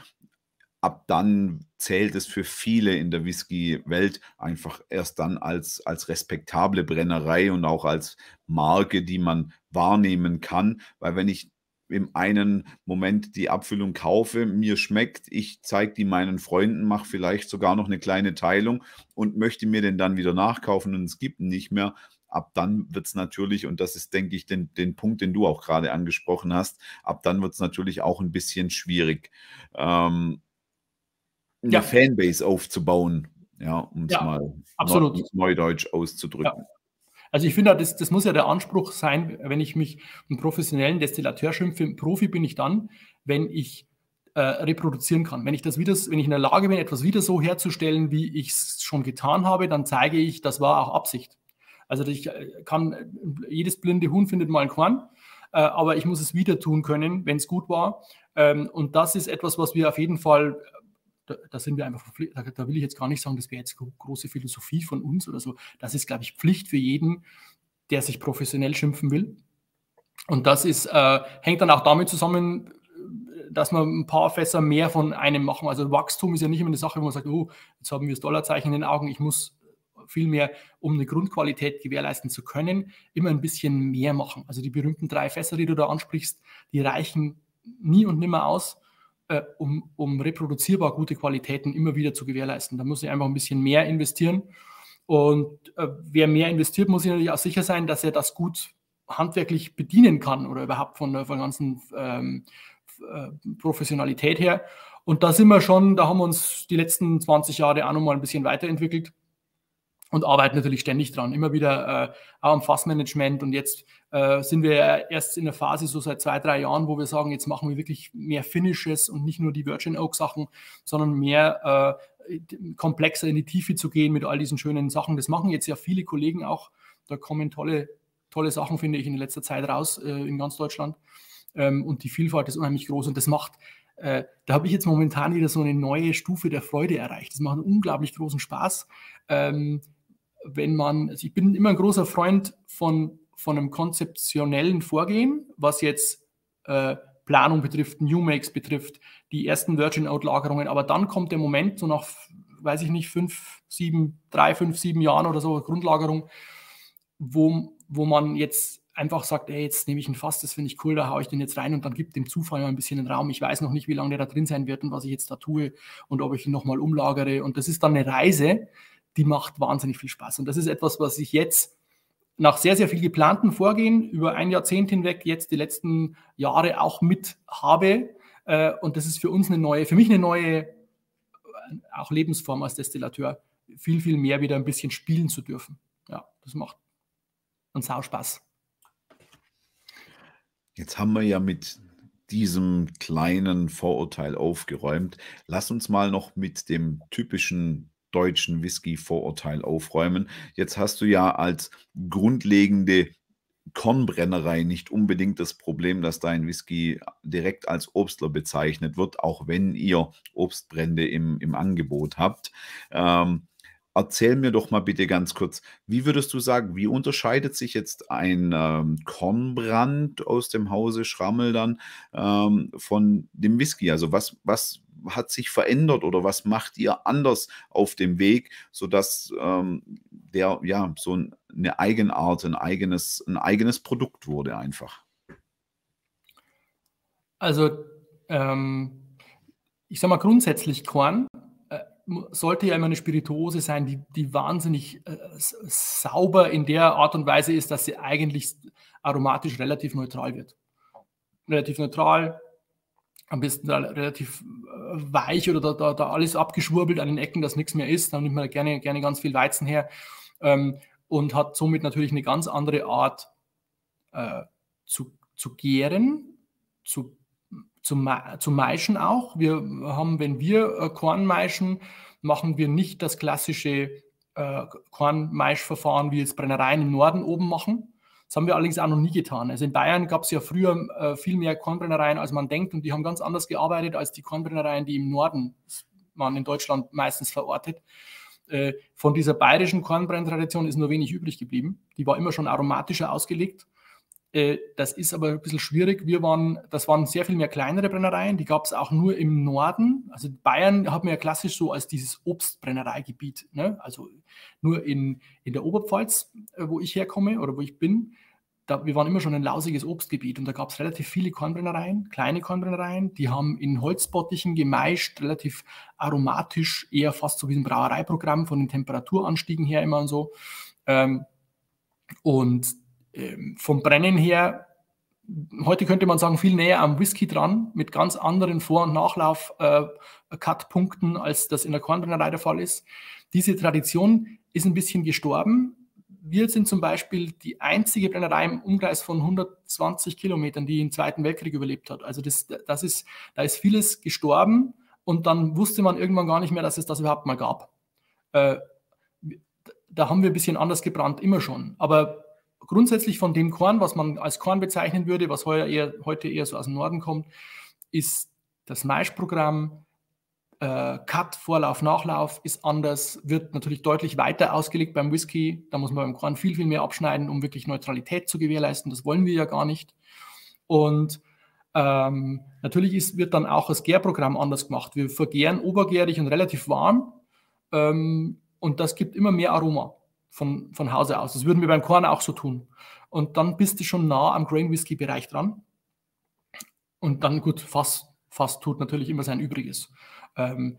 ab dann zählt es für viele in der Whisky-Welt einfach erst dann als, als respektable Brennerei und auch als Marke, die man wahrnehmen kann. Weil wenn ich im einen Moment die Abfüllung kaufe, mir schmeckt, ich zeige die meinen Freunden, mache vielleicht sogar noch eine kleine Teilung und möchte mir den dann wieder nachkaufen und es gibt ihn nicht mehr. Ab dann wird es natürlich, und das ist, denke ich, den, den Punkt, den du auch gerade angesprochen hast, ab dann wird es natürlich auch ein bisschen schwierig. Ähm, eine ja. Fanbase aufzubauen, ja, um es ja, mal absolut. neudeutsch auszudrücken. Ja. Also ich finde, das, das muss ja der Anspruch sein, wenn ich mich einen professionellen Destillateur schimpfe. Profi bin ich dann, wenn ich äh, reproduzieren kann. Wenn ich das wieder, wenn ich in der Lage bin, etwas wieder so herzustellen, wie ich es schon getan habe, dann zeige ich, das war auch Absicht. Also ich äh, kann, jedes blinde Huhn findet mal einen Korn, äh, aber ich muss es wieder tun können, wenn es gut war. Ähm, und das ist etwas, was wir auf jeden Fall da, da, sind wir einfach da, da, will ich jetzt gar nicht sagen, das wäre jetzt große Philosophie von uns oder so. Das ist, glaube ich, Pflicht für jeden, der sich professionell schimpfen will. Und das ist, äh, hängt dann auch damit zusammen, dass man ein paar Fässer mehr von einem machen. Also Wachstum ist ja nicht immer eine Sache, wo man sagt, oh, jetzt haben wir das Dollarzeichen in den Augen, ich muss vielmehr, um eine Grundqualität gewährleisten zu können, immer ein bisschen mehr machen. Also die berühmten drei Fässer, die du da ansprichst, die reichen nie und nimmer aus äh, um, um reproduzierbar gute Qualitäten immer wieder zu gewährleisten. Da muss ich einfach ein bisschen mehr investieren. Und äh, wer mehr investiert, muss sich natürlich auch sicher sein, dass er das gut handwerklich bedienen kann oder überhaupt von der, von ganzen ähm, äh, Professionalität her. Und da sind wir schon, da haben wir uns die letzten 20 Jahre auch nochmal ein bisschen weiterentwickelt und arbeiten natürlich ständig dran. Immer wieder äh, auch am Fassmanagement und jetzt äh, sind wir erst in der Phase so seit zwei, drei Jahren, wo wir sagen, jetzt machen wir wirklich mehr Finishes und nicht nur die Virgin Oak Sachen, sondern mehr äh, komplexer in die Tiefe zu gehen mit all diesen schönen Sachen. Das machen jetzt ja viele Kollegen auch. Da kommen tolle, tolle Sachen, finde ich, in letzter Zeit raus äh, in ganz Deutschland. Ähm, und die Vielfalt ist unheimlich groß und das macht äh, da habe ich jetzt momentan wieder so eine neue Stufe der Freude erreicht. Das macht einen unglaublich großen Spaß. Ähm, wenn man, also ich bin immer ein großer Freund von, von einem konzeptionellen Vorgehen, was jetzt äh, Planung betrifft, New Makes betrifft, die ersten Virgin-Out-Lagerungen. Aber dann kommt der Moment, so nach, weiß ich nicht, fünf, sieben, drei, fünf, sieben Jahren oder so, Grundlagerung, wo, wo man jetzt einfach sagt, ey, jetzt nehme ich ein Fass, das finde ich cool, da haue ich den jetzt rein und dann gibt dem Zufall mal ein bisschen den Raum. Ich weiß noch nicht, wie lange der da drin sein wird und was ich jetzt da tue und ob ich ihn nochmal umlagere. Und das ist dann eine Reise, die macht wahnsinnig viel Spaß. Und das ist etwas, was ich jetzt nach sehr, sehr viel geplanten Vorgehen über ein Jahrzehnt hinweg jetzt die letzten Jahre auch mit habe. Äh, und das ist für uns eine neue, für mich eine neue äh, auch Lebensform als Destillateur, viel, viel mehr wieder ein bisschen spielen zu dürfen. Ja, das macht uns auch Spaß. Jetzt haben wir ja mit diesem kleinen Vorurteil aufgeräumt. Lass uns mal noch mit dem typischen deutschen Whisky-Vorurteil aufräumen. Jetzt hast du ja als grundlegende Kornbrennerei nicht unbedingt das Problem, dass dein Whisky direkt als Obstler bezeichnet wird, auch wenn ihr Obstbrände im, im Angebot habt. Ähm, erzähl mir doch mal bitte ganz kurz, wie würdest du sagen, wie unterscheidet sich jetzt ein ähm, Kornbrand aus dem Hause Schrammel dann ähm, von dem Whisky? Also was, was hat sich verändert oder was macht ihr anders auf dem Weg, sodass ähm, der ja so eine Eigenart, ein eigenes, ein eigenes Produkt wurde einfach? Also ähm, ich sage mal grundsätzlich Korn sollte ja immer eine Spirituose sein, die, die wahnsinnig äh, sauber in der Art und Weise ist, dass sie eigentlich aromatisch relativ neutral wird. Relativ neutral, am besten relativ äh, weich oder da, da, da, alles abgeschwurbelt an den Ecken, dass nichts mehr ist. Dann nimmt man gerne, gerne ganz viel Weizen her ähm, und hat somit natürlich eine ganz andere Art äh, zu, zu gären, zu, zu, zu maischen auch. Wir haben, wenn wir äh, Korn maischen, machen wir nicht das klassische äh, Kornmaischverfahren, wie jetzt Brennereien im Norden oben machen, das haben wir allerdings auch noch nie getan. Also in Bayern gab es ja früher äh, viel mehr Kornbrennereien, als man denkt, und die haben ganz anders gearbeitet als die Kornbrennereien, die im Norden waren in Deutschland meistens verortet. Äh, von dieser bayerischen Kornbrenntradition ist nur wenig übrig geblieben. Die war immer schon aromatischer ausgelegt. Äh, das ist aber ein bisschen schwierig. Wir waren, das waren sehr viel mehr kleinere Brennereien, die gab es auch nur im Norden. Also Bayern hat man ja klassisch so als dieses Obstbrennereigebiet. Ne? Also nur in, in der Oberpfalz, äh, wo ich herkomme oder wo ich bin, da, wir waren immer schon ein lausiges Obstgebiet und da gab es relativ viele Kornbrennereien, kleine Kornbrennereien, die haben in Holzbottichen gemeischt, relativ aromatisch, eher fast so wie ein Brauereiprogramm von den Temperaturanstiegen her immer und so. Ähm, und vom Brennen her, heute könnte man sagen, viel näher am Whisky dran, mit ganz anderen Vor- und Nachlauf-Cut-Punkten, äh, als das in der Kornbrennerei der Fall ist. Diese Tradition ist ein bisschen gestorben wir sind zum Beispiel die einzige Brennerei im Umkreis von 120 Kilometern, die den Zweiten Weltkrieg überlebt hat. Also das, das ist, da ist vieles gestorben und dann wusste man irgendwann gar nicht mehr, dass es das überhaupt mal gab. Äh, da haben wir ein bisschen anders gebrannt, immer schon. Aber grundsätzlich von dem Korn, was man als Korn bezeichnen würde, was heute eher, heute eher so aus dem Norden kommt, ist das Maischprogramm, äh, Cut, Vorlauf, Nachlauf ist anders, wird natürlich deutlich weiter ausgelegt beim Whisky. Da muss man beim Korn viel, viel mehr abschneiden, um wirklich Neutralität zu gewährleisten. Das wollen wir ja gar nicht. Und ähm, natürlich ist, wird dann auch das Gärprogramm anders gemacht. Wir vergären obergärig und relativ warm. Ähm, und das gibt immer mehr Aroma von, von Hause aus. Das würden wir beim Korn auch so tun. Und dann bist du schon nah am Grain Whisky Bereich dran. Und dann gut, Fass, Fass tut natürlich immer sein Übriges. Ähm,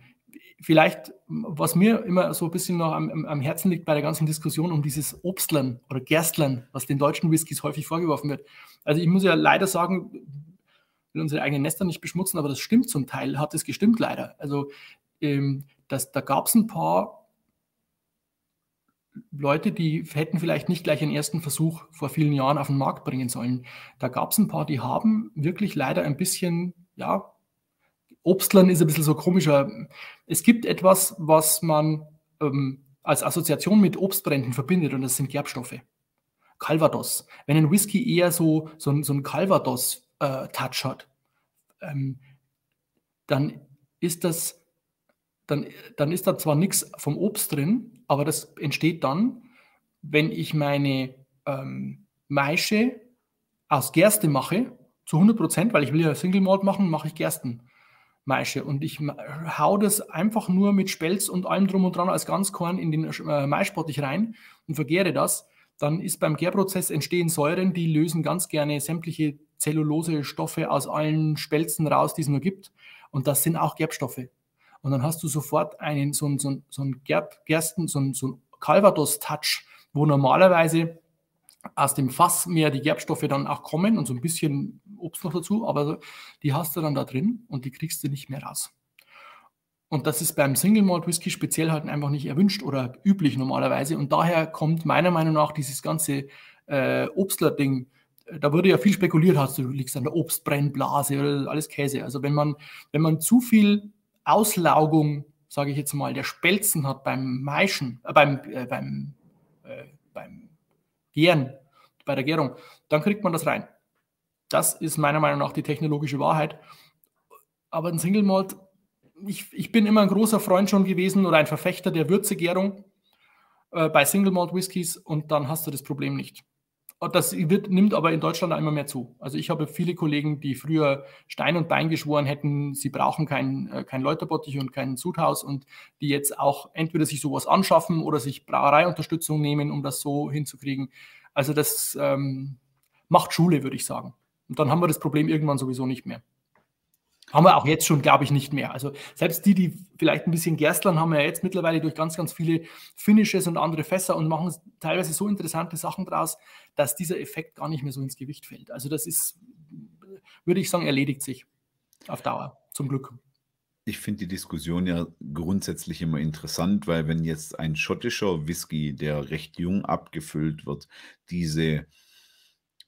vielleicht, was mir immer so ein bisschen noch am, am, Herzen liegt bei der ganzen Diskussion um dieses Obstlern oder Gerstlern, was den deutschen Whiskys häufig vorgeworfen wird. Also ich muss ja leider sagen, will unsere eigenen Nester nicht beschmutzen, aber das stimmt zum Teil, hat es gestimmt leider. Also ähm, das, da gab es ein paar Leute, die hätten vielleicht nicht gleich einen ersten Versuch vor vielen Jahren auf den Markt bringen sollen. Da gab es ein paar, die haben wirklich leider ein bisschen, ja, Obstlern ist ein bisschen so komischer. Es gibt etwas, was man ähm, als Assoziation mit Obstbränden verbindet und das sind Gerbstoffe. Calvados. Wenn ein Whisky eher so, so, so einen Calvados-Touch äh, hat, ähm, dann ist das, dann, dann ist da zwar nichts vom Obst drin, aber das entsteht dann, wenn ich meine ähm, Maische aus Gerste mache, zu 100 Prozent, weil ich will ja Single Malt machen, mache ich Gerstenmaische. Und ich hau das einfach nur mit Spelz und allem drum und dran als Ganzkorn in den äh, Maispottich rein und vergäre das. Dann ist beim Gärprozess entstehen Säuren, die lösen ganz gerne sämtliche Zellulose-Stoffe aus allen Spelzen raus, die es nur gibt. Und das sind auch Gerbstoffe. Und dann hast du sofort einen, so einen, so einen, so Gersten, so einen, so einen Calvados-Touch, wo normalerweise aus dem Fass mehr die Gerbstoffe dann auch kommen und so ein bisschen Obst noch dazu, aber die hast du dann da drin und die kriegst du nicht mehr raus. Und das ist beim Single Malt Whisky speziell halt einfach nicht erwünscht oder üblich normalerweise. Und daher kommt meiner Meinung nach dieses ganze äh, Obstler-Ding. Da wurde ja viel spekuliert, hast du liegst an der Obstbrennblase oder alles Käse. Also wenn man, wenn man zu viel Auslaugung, sage ich jetzt mal, der Spelzen hat beim Maischen, äh, beim, äh, beim, äh, beim Gären, bei der Gärung, dann kriegt man das rein. Das ist meiner Meinung nach die technologische Wahrheit. Aber ein Single Malt ich, ich bin immer ein großer Freund schon gewesen oder ein Verfechter der Würzegärung äh, bei Single Malt Whiskys und dann hast du das Problem nicht. Das wird, nimmt aber in Deutschland immer mehr zu. Also ich habe viele Kollegen, die früher Stein und Bein geschworen hätten, sie brauchen kein, äh, kein Läuterbottich und kein Sudhaus und die jetzt auch entweder sich sowas anschaffen oder sich Brauereiunterstützung nehmen, um das so hinzukriegen. Also das ähm, macht Schule, würde ich sagen. Und dann haben wir das Problem irgendwann sowieso nicht mehr. Haben wir auch jetzt schon, glaube ich, nicht mehr. Also selbst die, die vielleicht ein bisschen gerstlern, haben wir ja jetzt mittlerweile durch ganz, ganz viele Finishes und andere Fässer und machen teilweise so interessante Sachen draus, dass dieser Effekt gar nicht mehr so ins Gewicht fällt. Also das ist, würde ich sagen, erledigt sich auf Dauer, zum Glück. Ich finde die Diskussion ja grundsätzlich immer interessant, weil wenn jetzt ein schottischer Whisky, der recht jung abgefüllt wird, diese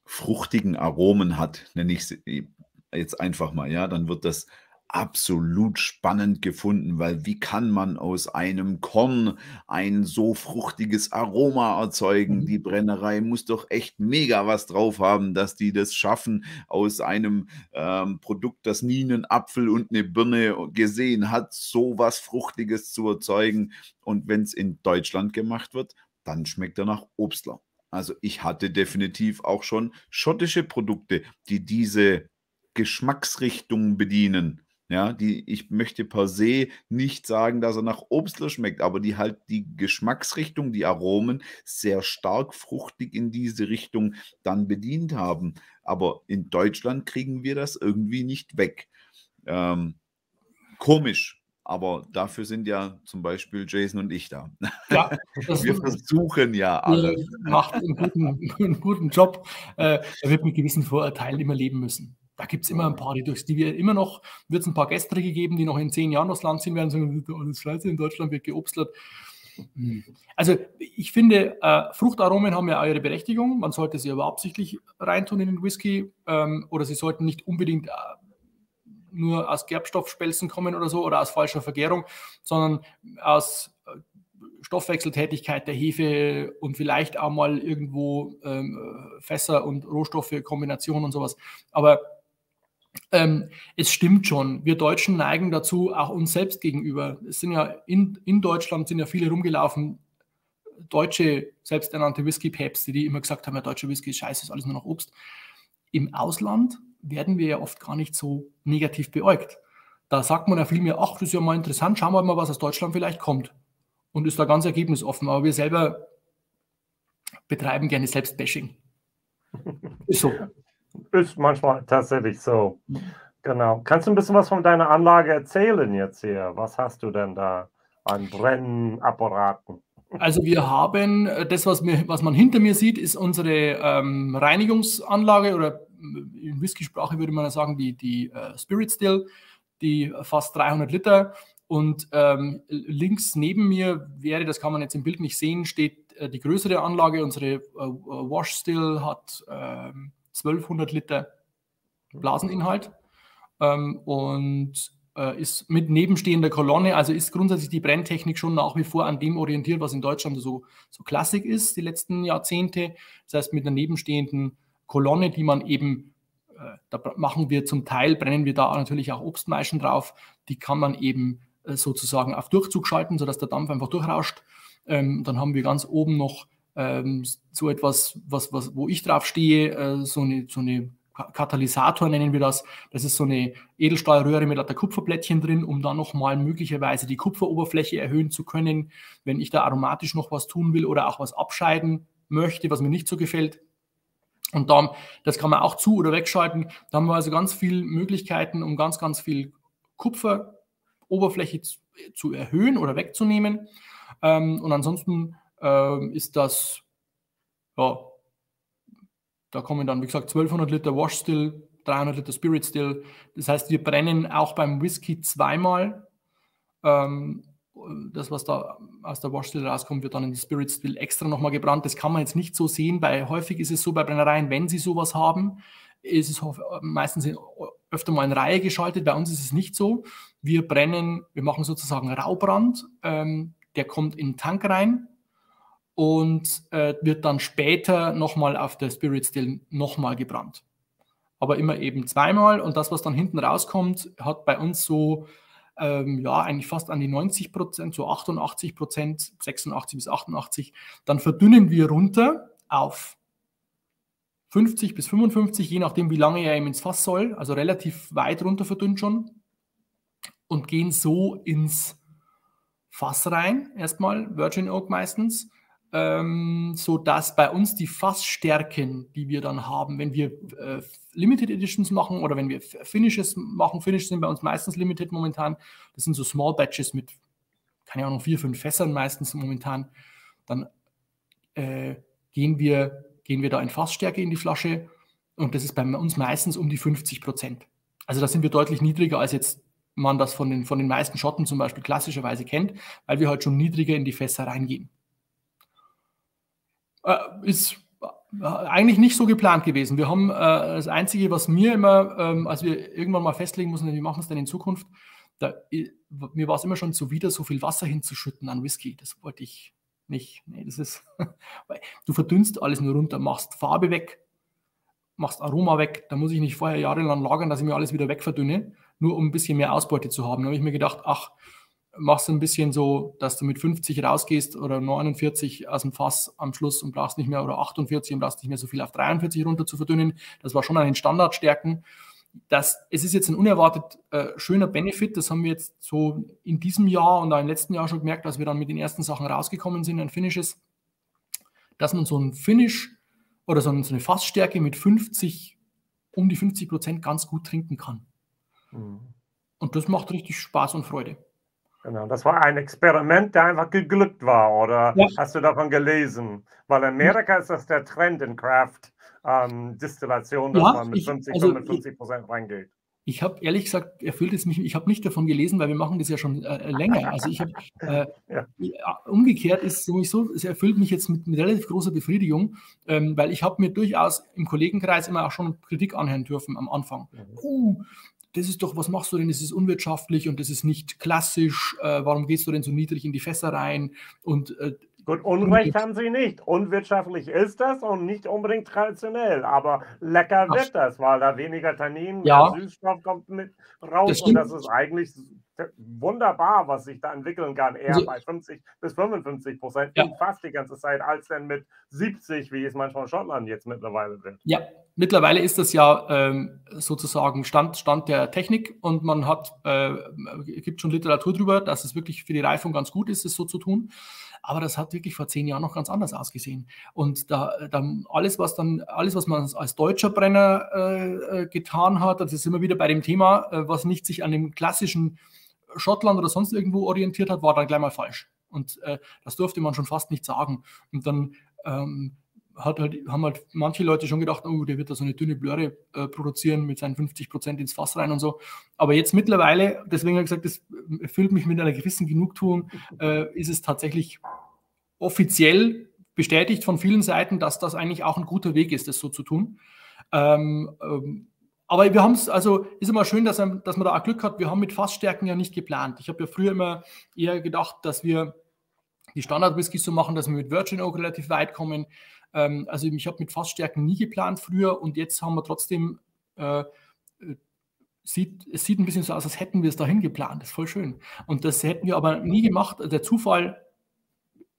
fruchtigen Aromen hat, nenne ich sie, jetzt einfach mal, ja, dann wird das absolut spannend gefunden, weil wie kann man aus einem Korn ein so fruchtiges Aroma erzeugen? Mhm. Die Brennerei muss doch echt mega was drauf haben, dass die das schaffen, aus einem ähm, Produkt, das nie einen Apfel und eine Birne gesehen hat, so was Fruchtiges zu erzeugen. Und wenn es in Deutschland gemacht wird, dann schmeckt er nach Obstler. Also ich hatte definitiv auch schon schottische Produkte, die diese Geschmacksrichtungen bedienen. Ja, die, ich möchte per se nicht sagen, dass er nach Obstler schmeckt, aber die halt die Geschmacksrichtung, die Aromen sehr stark fruchtig in diese Richtung dann bedient haben. Aber in Deutschland kriegen wir das irgendwie nicht weg. Ähm, komisch, aber dafür sind ja zum Beispiel Jason und ich da. Ja, [laughs] wir versuchen ja alles. Macht einen guten, [laughs] einen guten Job. Äh, er wird mit gewissen Vorurteilen immer leben müssen. Da gibt es immer ein paar, die durchs die wir immer noch, wird es ein paar Gestrige geben, die noch in zehn Jahren aufs Land ziehen werden sagen, alles scheiße, in Deutschland wird geobstlert. Hm. Also ich finde, äh, Fruchtaromen haben ja ihre Berechtigung. Man sollte sie aber absichtlich reintun in den Whisky ähm, oder sie sollten nicht unbedingt äh, nur aus Gerbstoffspelzen kommen oder so oder aus falscher Vergärung, sondern aus äh, Stoffwechseltätigkeit der Hefe und vielleicht auch mal irgendwo ähm, Fässer und Rohstoffe, Kombination und sowas. Aber ähm, es stimmt schon, wir Deutschen neigen dazu, auch uns selbst gegenüber. Es sind ja in, in Deutschland sind ja viele rumgelaufen, deutsche selbsternannte Whisky-Päpste, die immer gesagt haben, ja, deutscher Whisky ist scheiße, ist alles nur noch Obst. Im Ausland werden wir ja oft gar nicht so negativ beäugt. Da sagt man ja viel mehr, ach, das ist ja mal interessant, schauen wir mal, was aus Deutschland vielleicht kommt. Und ist da ganz ergebnisoffen. Aber wir selber betreiben gerne Selbstbashing. [laughs] Ist so. Ist manchmal tatsächlich so. Genau. Kannst du ein bisschen was von deiner Anlage erzählen jetzt hier? Was hast du denn da an Brennapparaten? Also wir haben äh, das, was, mir, was man hinter mir sieht, ist unsere ähm, Reinigungsanlage oder äh, in Whisky-Sprache würde man sagen, die, die uh, Spirit Still, die fast 300 Liter. Und ähm, links neben mir wäre, das kann man jetzt im Bild nicht sehen, steht äh, die größere Anlage. Unsere äh, Wash Still hat ähm, 1200 Liter Blaseninhalt ähm, und äh, ist mit nebenstehender Kolonne, also ist grundsätzlich die Brenntechnik schon nach wie vor an dem orientiert, was in Deutschland so, so Klassik ist, die letzten Jahrzehnte. Das heißt, mit einer nebenstehenden Kolonne, die man eben äh, da machen wir zum Teil, brennen wir da natürlich auch Obstmeischen drauf. Die kann man eben äh, sozusagen auf Durchzug schalten, sodass der Dampf einfach durchrauscht. Ähm, dann haben wir ganz oben noch ähm, so etwas, was, was, wo ich drauf stehe, äh, so eine, so eine Katalysator nennen wir das. Das ist so eine Edelstahlröhre mit lauter Kupferblättchen drin, um dann nochmal möglicherweise die Kupferoberfläche erhöhen zu können, wenn ich da aromatisch noch was tun will oder auch was abscheiden möchte, was mir nicht so gefällt. Und dann, das kann man auch zu- oder wegschalten. Da haben wir also ganz viele Möglichkeiten, um ganz, ganz viel Kupferoberfläche zu, zu erhöhen oder wegzunehmen. Ähm, und ansonsten ähm, ist das, ja, da kommen dann, wie gesagt, 1200 Liter Wash Still, 300 Liter Spirit Still. Das heißt, wir brennen auch beim Whisky zweimal. Ähm, das, was da aus der Wash Still rauskommt, wird dann in die Spirit Still extra nochmal gebrannt. Das kann man jetzt nicht so sehen, weil häufig ist es so bei Brennereien, wenn sie sowas haben, ist es meistens öfter mal in Reihe geschaltet. Bei uns ist es nicht so. Wir brennen, wir machen sozusagen Raubrand. Ähm, der kommt in den Tank rein und äh, wird dann später nochmal auf der Spirit Still nochmal gebrannt. Aber immer eben zweimal und das, was dann hinten rauskommt, hat bei uns so ähm, ja, eigentlich fast an die 90 Prozent, so 88 Prozent, 86 bis 88. Dann verdünnen wir runter auf 50 bis 55, je nachdem, wie lange er eben ins Fass soll, also relativ weit runter verdünnt schon und gehen so ins Fass rein, erstmal Virgin Oak meistens, ähm, so dass bei uns die Fassstärken, die wir dann haben, wenn wir äh, Limited Editions machen oder wenn wir Finishes machen, Finishes sind bei uns meistens Limited momentan, das sind so Small Batches mit, keine Ahnung, vier, fünf Fässern meistens momentan, dann äh, gehen wir gehen wir da in Fassstärke in die Flasche und das ist bei uns meistens um die 50 Prozent. Also da sind wir deutlich niedriger, als jetzt man das von den, von den meisten Schotten zum Beispiel klassischerweise kennt, weil wir halt schon niedriger in die Fässer reingehen. Äh, ist äh, eigentlich nicht so geplant gewesen. Wir haben äh, das Einzige, was mir immer, ähm, als wir irgendwann mal festlegen mussten, wie machen wir es denn in Zukunft, da, mir war es immer schon zuwider, so viel Wasser hinzuschütten an Whisky. Das wollte ich nicht. Nee, das ist, [laughs] du verdünnst alles nur runter, machst Farbe weg, machst Aroma weg. Da muss ich nicht vorher jahrelang lagern, dass ich mir alles wieder wegverdünne, nur um ein bisschen mehr Ausbeute zu haben. Da habe ich mir gedacht, ach, machst du ein bisschen so, dass du mit 50 rausgehst oder 49 aus dem Fass am Schluss und brauchst nicht mehr oder 48 und brauchst nicht mehr so viel auf 43 runter zu verdünnen. Das war schon an den Standardstärken das, es ist jetzt ein unerwartet äh, schöner Benefit. Das haben wir jetzt so in diesem Jahr und auch im letzten Jahr schon gemerkt, als wir dann mit den ersten Sachen rausgekommen sind, ein Finishes, dass man so ein Finish oder so, eine Fassstärke mit 50, um die 50 Prozent ganz gut trinken kann. Mhm. Und das macht richtig Spaß und Freude. Genau, das war ein Experiment, der einfach geglückt war, oder ja. hast du davon gelesen? Weil in Amerika ist das der Trend in Craft ähm, Distillation, dass ja, man mit ich, 50, also 55 Prozent reingeht. Ich habe ehrlich gesagt, erfüllt es mich, ich habe nicht davon gelesen, weil wir machen das ja schon äh, äh länger. Also ich habe äh, [laughs] ja. umgekehrt ist sowieso, es erfüllt mich jetzt mit, mit relativ großer Befriedigung, ähm, weil ich habe mir durchaus im Kollegenkreis immer auch schon Kritik anhören dürfen am Anfang. Mhm. Uh, das ist doch, was machst du denn? Das ist unwirtschaftlich und das ist nicht klassisch. Äh, warum gehst du denn so niedrig in die Fässer rein? Und äh, Gut, Unrecht haben sie nicht. Unwirtschaftlich ist das und nicht unbedingt traditionell, aber lecker Ach. wird das, weil da weniger Tannin, ja. Süßstoff kommt mit raus das und das ist eigentlich wunderbar, was sich da entwickeln kann, eher also, bei 50 bis 55 Prozent ja. fast die ganze Zeit, als denn mit 70, wie es manchmal in Schottland jetzt mittlerweile wird. Ja, mittlerweile ist das ja ähm, sozusagen Stand, Stand der Technik und man hat, äh, gibt schon Literatur darüber, dass es wirklich für die Reifung ganz gut ist, es so zu tun. Aber das hat wirklich vor zehn Jahren noch ganz anders ausgesehen. Und da, dann alles, was dann, alles, was man als deutscher Brenner äh, äh getan hat, das ist immer wieder bei dem Thema, äh, was nicht sich an dem klassischen Schottland oder sonst irgendwo orientiert hat, war dann gleich mal falsch. Und äh, das durfte man schon fast nicht sagen. Und dann ähm, hat halt, haben halt manche Leute schon gedacht, oh, der wird da so eine dünne Blöre äh, produzieren mit seinen 50 Prozent ins Fass rein und so. Aber jetzt mittlerweile, deswegen habe ich gesagt, das erfüllt mich mit einer gewissen Genugtuung, äh, ist es tatsächlich offiziell bestätigt von vielen Seiten, dass das eigentlich auch ein guter Weg ist, das so zu tun. Ähm, ähm, aber wir haben es, also ist immer schön, dass, dass man da auch Glück hat. Wir haben mit Fassstärken ja nicht geplant. Ich habe ja früher immer eher gedacht, dass wir die Standard-Whiskys so machen, dass wir mit Virgin Oak relativ weit kommen. Ähm, also ich habe mit Fassstärken nie geplant früher und jetzt haben wir trotzdem äh, sieht, es sieht ein bisschen so aus, als hätten wir es dahin geplant. Das ist voll schön. Und das hätten wir aber nie gemacht. Der Zufall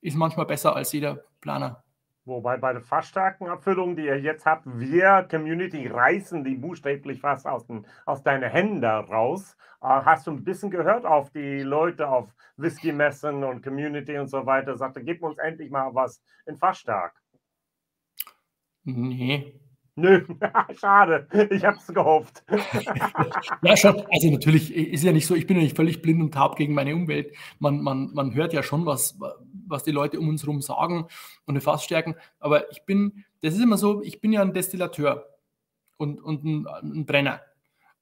ist manchmal besser als jeder Planer. Wobei bei der fast starken Abfüllung, die ihr jetzt habt, wir Community reißen die buchstäblich fast aus, den, aus deinen Händen raus. Äh, hast du ein bisschen gehört auf die Leute auf Whisky-Messen und Community und so weiter? Sagte, gib uns endlich mal was in fast stark. Nee, Nö, [laughs] schade. Ich habe es gehofft. [laughs] ja, schon. Also natürlich ist ja nicht so, ich bin ja nicht völlig blind und taub gegen meine Umwelt. Man, man, man hört ja schon, was, was die Leute um uns herum sagen und eine Fassstärken. Aber ich bin, das ist immer so, ich bin ja ein Destillateur und, und ein, ein Brenner.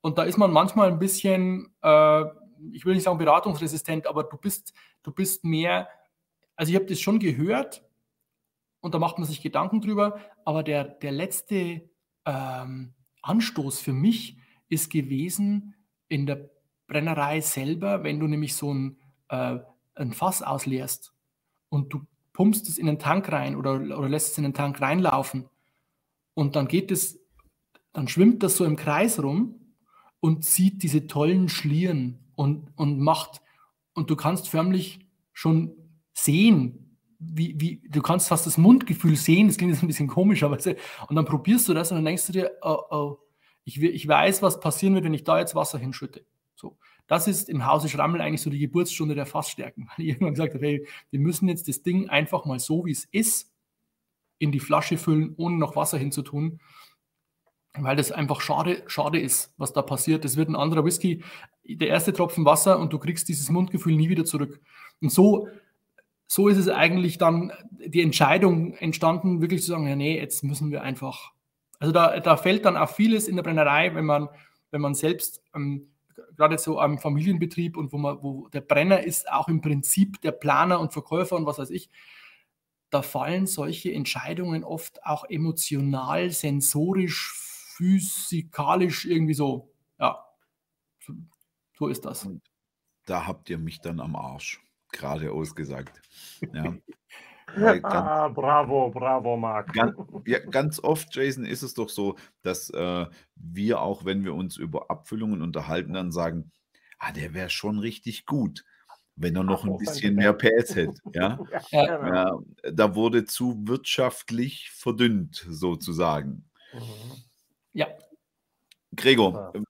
Und da ist man manchmal ein bisschen, äh, ich will nicht sagen beratungsresistent, aber du bist, du bist mehr, also ich habe das schon gehört, und da macht man sich Gedanken drüber. Aber der, der letzte ähm, Anstoß für mich ist gewesen in der Brennerei selber, wenn du nämlich so ein, äh, ein Fass ausleerst und du pumpst es in den Tank rein oder, oder lässt es in den Tank reinlaufen und dann geht es, dann schwimmt das so im Kreis rum und zieht diese tollen Schlieren und, und macht, und du kannst förmlich schon sehen, wie, wie, du kannst fast das Mundgefühl sehen, das klingt jetzt ein bisschen komisch, aber und dann probierst du das und dann denkst du dir, oh, oh, ich, ich weiß, was passieren wird, wenn ich da jetzt Wasser hinschütte. So, das ist im Hause Schrammel eigentlich so die Geburtsstunde der Fassstärken, weil ich irgendwann gesagt habe, hey, wir müssen jetzt das Ding einfach mal so, wie es ist, in die Flasche füllen, ohne noch Wasser hinzutun, weil das einfach schade, schade ist, was da passiert. Das wird ein anderer Whisky, der erste Tropfen Wasser und du kriegst dieses Mundgefühl nie wieder zurück. Und so so ist es eigentlich dann die Entscheidung entstanden, wirklich zu sagen, ja, nee, jetzt müssen wir einfach. Also da, da fällt dann auch vieles in der Brennerei, wenn man, wenn man selbst ähm, gerade so am Familienbetrieb und wo man, wo der Brenner ist auch im Prinzip der Planer und Verkäufer und was weiß ich, da fallen solche Entscheidungen oft auch emotional, sensorisch, physikalisch irgendwie so. Ja, so, ist das. Da habt ihr mich dann am Arsch gerade ausgesagt. Ja. [laughs] ah, bravo, bravo, Marc. Ganz, ja, ganz oft, Jason, ist es doch so, dass äh, wir auch, wenn wir uns über Abfüllungen unterhalten, dann sagen, ah, der wäre schon richtig gut, wenn er noch ein bisschen mehr PS hätte. [laughs] Ja? Ja, genau. ja, da wurde zu wirtschaftlich verdünnt, sozusagen. Ja. Gregor, äh,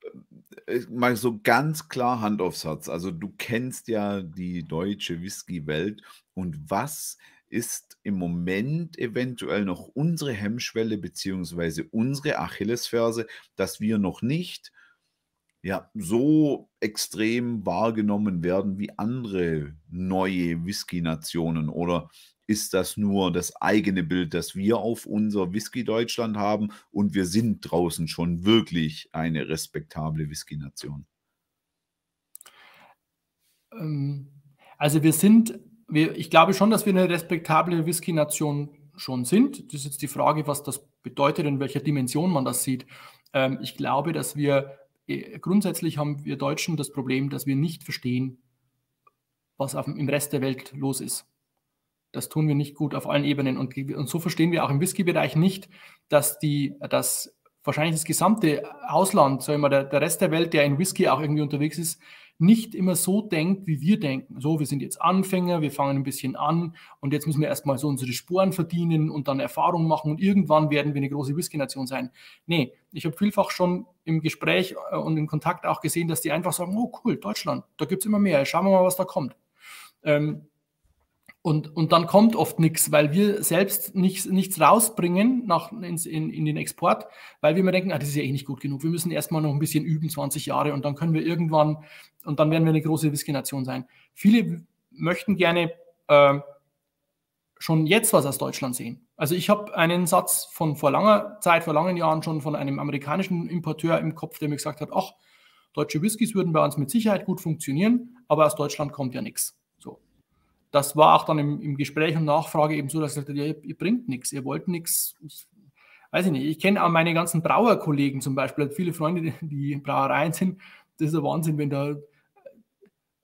mal so ganz klar Hand aufs Herz. Also du kennst ja die deutsche Whisky-Welt und was ist im Moment eventuell noch unsere Hemmschwelle beziehungsweise unsere Achillesferse, dass wir noch nicht ja, so extrem wahrgenommen werden wie andere neue Whisky-Nationen oder ist das nur das eigene Bild, das wir auf unser Whisky Deutschland haben und wir sind draußen schon wirklich eine respektable Whisky-Nation? Ähm, also wir sind, wir, ich glaube schon, dass wir eine respektable Whisky-Nation schon sind. Das ist jetzt die Frage, was das bedeutet, in welcher Dimension man das sieht. Ähm, ich glaube, dass wir äh, grundsätzlich haben wir Deutschen das Problem, dass wir nicht verstehen, was auf, im Rest der Welt los ist. Das tun wir nicht gut auf allen Ebenen. Und, und so verstehen wir auch im Whisky-Bereich nicht, dass die, dass wahrscheinlich das gesamte Ausland, sagen wir, der, der Rest der Welt, der in Whisky auch irgendwie unterwegs ist, nicht immer so denkt, wie wir denken. So, wir sind jetzt Anfänger, wir fangen ein bisschen an und jetzt müssen wir erstmal so unsere Spuren verdienen und dann Erfahrung machen und irgendwann werden wir eine große Whisky-Nation sein. Nee, ich habe vielfach schon im Gespräch äh, und im Kontakt auch gesehen, dass die einfach sagen, oh cool, Deutschland, da gibt es immer mehr, schauen wir mal, was da kommt. Ähm, und, und dann kommt oft nichts, weil wir selbst nichts, nichts rausbringen nach, ins, in, in den Export, weil wir mir denken, ah, das ist ja eh nicht gut genug. Wir müssen erstmal noch ein bisschen üben, 20 Jahre, und dann können wir irgendwann, und dann werden wir eine große Whisky-Nation sein. Viele möchten gerne äh, schon jetzt was aus Deutschland sehen. Also ich habe einen Satz von vor langer Zeit, vor langen Jahren schon von einem amerikanischen Importeur im Kopf, der mir gesagt hat, ach, deutsche Whiskys würden bei uns mit Sicherheit gut funktionieren, aber aus Deutschland kommt ja nichts das war auch dann im, im, Gespräch und Nachfrage eben so, dass er sagte, ja, ihr, ihr bringt nichts, ihr wollt nichts. Weiß ich nicht. Ich kenne auch meine ganzen Brauerkollegen zum Beispiel, viele Freunde, die, die Brauereien sind. Das ist ein Wahnsinn, wenn da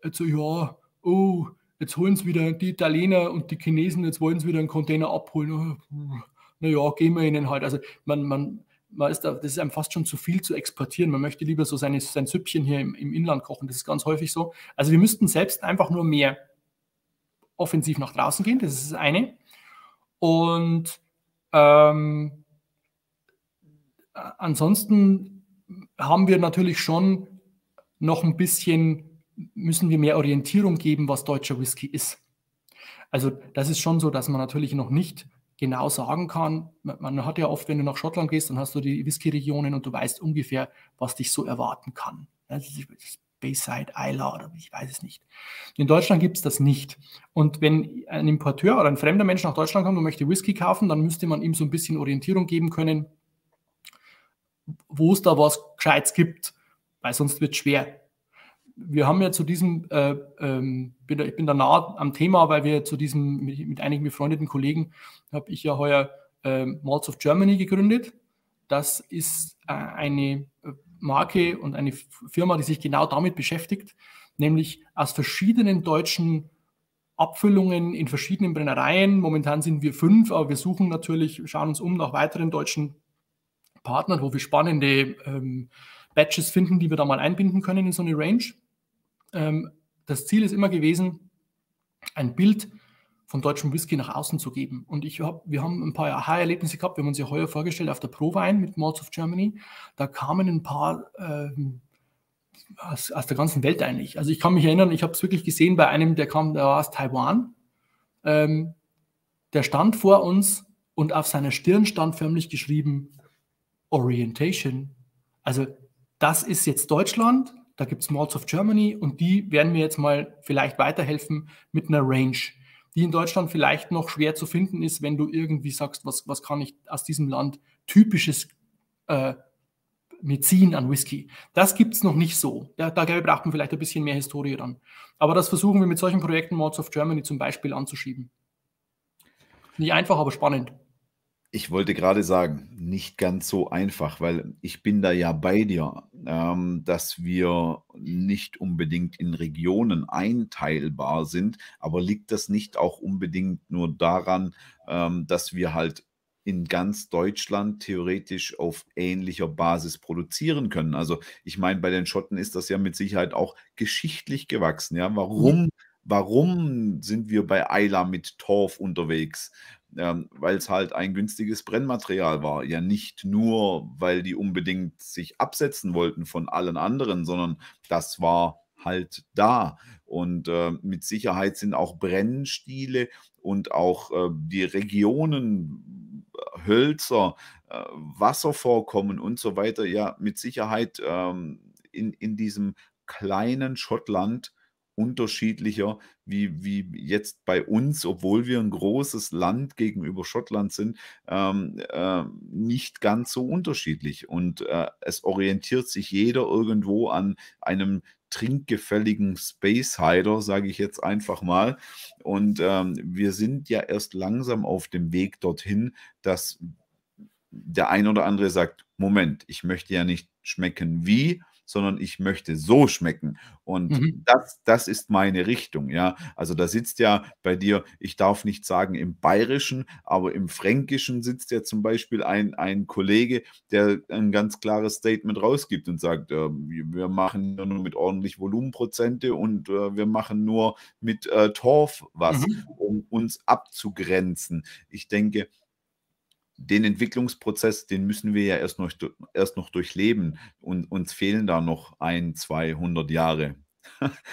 jetzt so, ja, oh, jetzt holen sie wieder die Italiener und die Chinesen, jetzt wollen sie wieder einen Container abholen. Oh, naja, gehen wir ihnen halt. Also man, man, man ist da, das ist einem fast schon zu viel zu exportieren. Man möchte lieber so seine, sein Süppchen hier im, im Inland kochen. Das ist ganz häufig so. Also wir müssten selbst einfach nur mehr offensiv nach draußen gehen. Das ist das eine. Und ähm, ansonsten haben wir natürlich schon noch ein bisschen, müssen wir mehr Orientierung geben, was deutscher Whisky ist. Also das ist schon so, dass man natürlich noch nicht genau sagen kann. Man hat ja oft, wenn du nach Schottland gehst, dann hast du die Whisky-Regionen und du weißt ungefähr, was dich so erwarten kann. Das Bayside, Isla oder ich weiß es nicht. In Deutschland gibt es das nicht. Und wenn ein Importeur oder ein fremder Mensch nach Deutschland kommt und möchte Whisky kaufen, dann müsste man ihm so ein bisschen Orientierung geben können, wo es da was Gescheites gibt, weil sonst wird es schwer wir haben ja zu diesem, äh, ähm, ich bin da nah am Thema, weil wir zu diesem, mit, mit einigen befreundeten Kollegen, habe ich ja heuer äh, Malls of Germany gegründet. Das ist äh, eine äh, Marke und eine Firma, die sich genau damit beschäftigt, nämlich aus verschiedenen deutschen Abfüllungen in verschiedenen Brennereien. Momentan sind wir fünf, aber wir suchen natürlich, schauen uns um nach weiteren deutschen Partnern, wo wir spannende ähm, Batches finden, die wir da mal einbinden können in so eine Range ähm, das Ziel ist immer gewesen, ein Bild von deutschem Whisky nach außen zu geben. Und ich hab, wir haben ein paar Aha-Erlebnisse gehabt. Wir haben uns ja heuer vorgestellt auf der Prowein mit Malls of Germany. Da kamen ein paar ähm, aus, aus, der ganzen Welt eigentlich. Also ich kann mich erinnern, ich habe es wirklich gesehen bei einem, der kam, der war aus Taiwan. Ähm, der stand vor uns und auf seiner Stirn stand förmlich geschrieben Orientation. Also das ist jetzt Deutschland, da gibt es Malls of Germany und die werden mir jetzt mal vielleicht weiterhelfen mit einer Range, die in Deutschland vielleicht noch schwer zu finden ist, wenn du irgendwie sagst, was, was kann ich aus diesem Land typisches äh, mitziehen an Whisky. Das gibt es noch nicht so. Da, da braucht man vielleicht ein bisschen mehr Historie dann. Aber das versuchen wir mit solchen Projekten Malls of Germany zum Beispiel anzuschieben. Nicht einfach, aber spannend. Ich wollte gerade sagen, nicht ganz so einfach, weil ich bin da ja bei dir, ähm, dass wir nicht unbedingt in Regionen einteilbar sind, aber liegt das nicht auch unbedingt nur daran, ähm, dass wir halt in ganz Deutschland theoretisch auf ähnlicher Basis produzieren können. Also ich meine, bei den Schotten ist das ja mit Sicherheit auch geschichtlich gewachsen. Ja, warum, warum sind wir bei Eila mit Torf unterwegs? Ähm, weil es halt ein günstiges Brennmaterial war. Ja, nicht nur, weil die unbedingt sich absetzen wollten von allen anderen, sondern das war halt da. Und äh, mit Sicherheit sind auch Brennstile und auch äh, die Regionen, äh, Hölzer, äh, Wasservorkommen und so weiter, ja, mit Sicherheit ähm, in, in diesem kleinen Schottland unterschiedlicher wie, wie jetzt bei uns, obwohl wir ein großes Land gegenüber Schottland sind, ähm, äh, nicht ganz so unterschiedlich. Und äh, es orientiert sich jeder irgendwo an einem trinkgefälligen Space Hider, sage ich jetzt einfach mal. Und ähm, wir sind ja erst langsam auf dem Weg dorthin, dass der ein oder andere sagt, Moment, ich möchte ja nicht schmecken wie, sondern ich möchte so schmecken. Und mhm. das, das ist meine Richtung, ja. Also da sitzt ja bei dir, ich darf nicht sagen im Bayerischen, aber im Fränkischen sitzt ja zum Beispiel ein, ein Kollege, der ein ganz klares Statement rausgibt und sagt, äh, wir machen nur mit ordentlich Volumenprozente und äh, wir machen nur mit äh, Torf was, mhm. um uns abzugrenzen. Ich denke, den Entwicklungsprozess, den müssen wir ja erst noch, erst noch durchleben und uns fehlen da noch ein, 200 Jahre,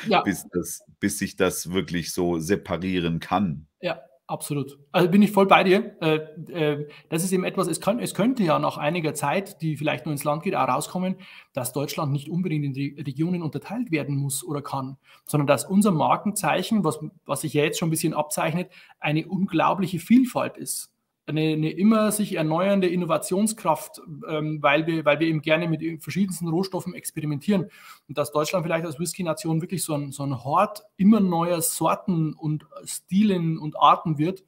ja. [laughs] bis, das, bis sich das wirklich so separieren kann. Ja, absolut. Also bin ich voll bei dir. Äh, äh, das ist eben etwas, es, kann, es könnte ja nach einiger Zeit, die vielleicht nur ins Land geht, auch rauskommen, dass Deutschland nicht unbedingt in die Regionen unterteilt werden muss oder kann, sondern dass unser Markenzeichen, was, was sich ja jetzt schon ein bisschen abzeichnet, eine unglaubliche Vielfalt ist eine, eine immer sich erneuernde Innovationskraft, ähm, weil, wir, weil wir eben gerne mit verschiedensten Rohstoffen experimentieren. Und dass Deutschland vielleicht als Whisky-Nation wirklich so ein, so ein Hort immer neuer Sorten und Stilen und Arten wird,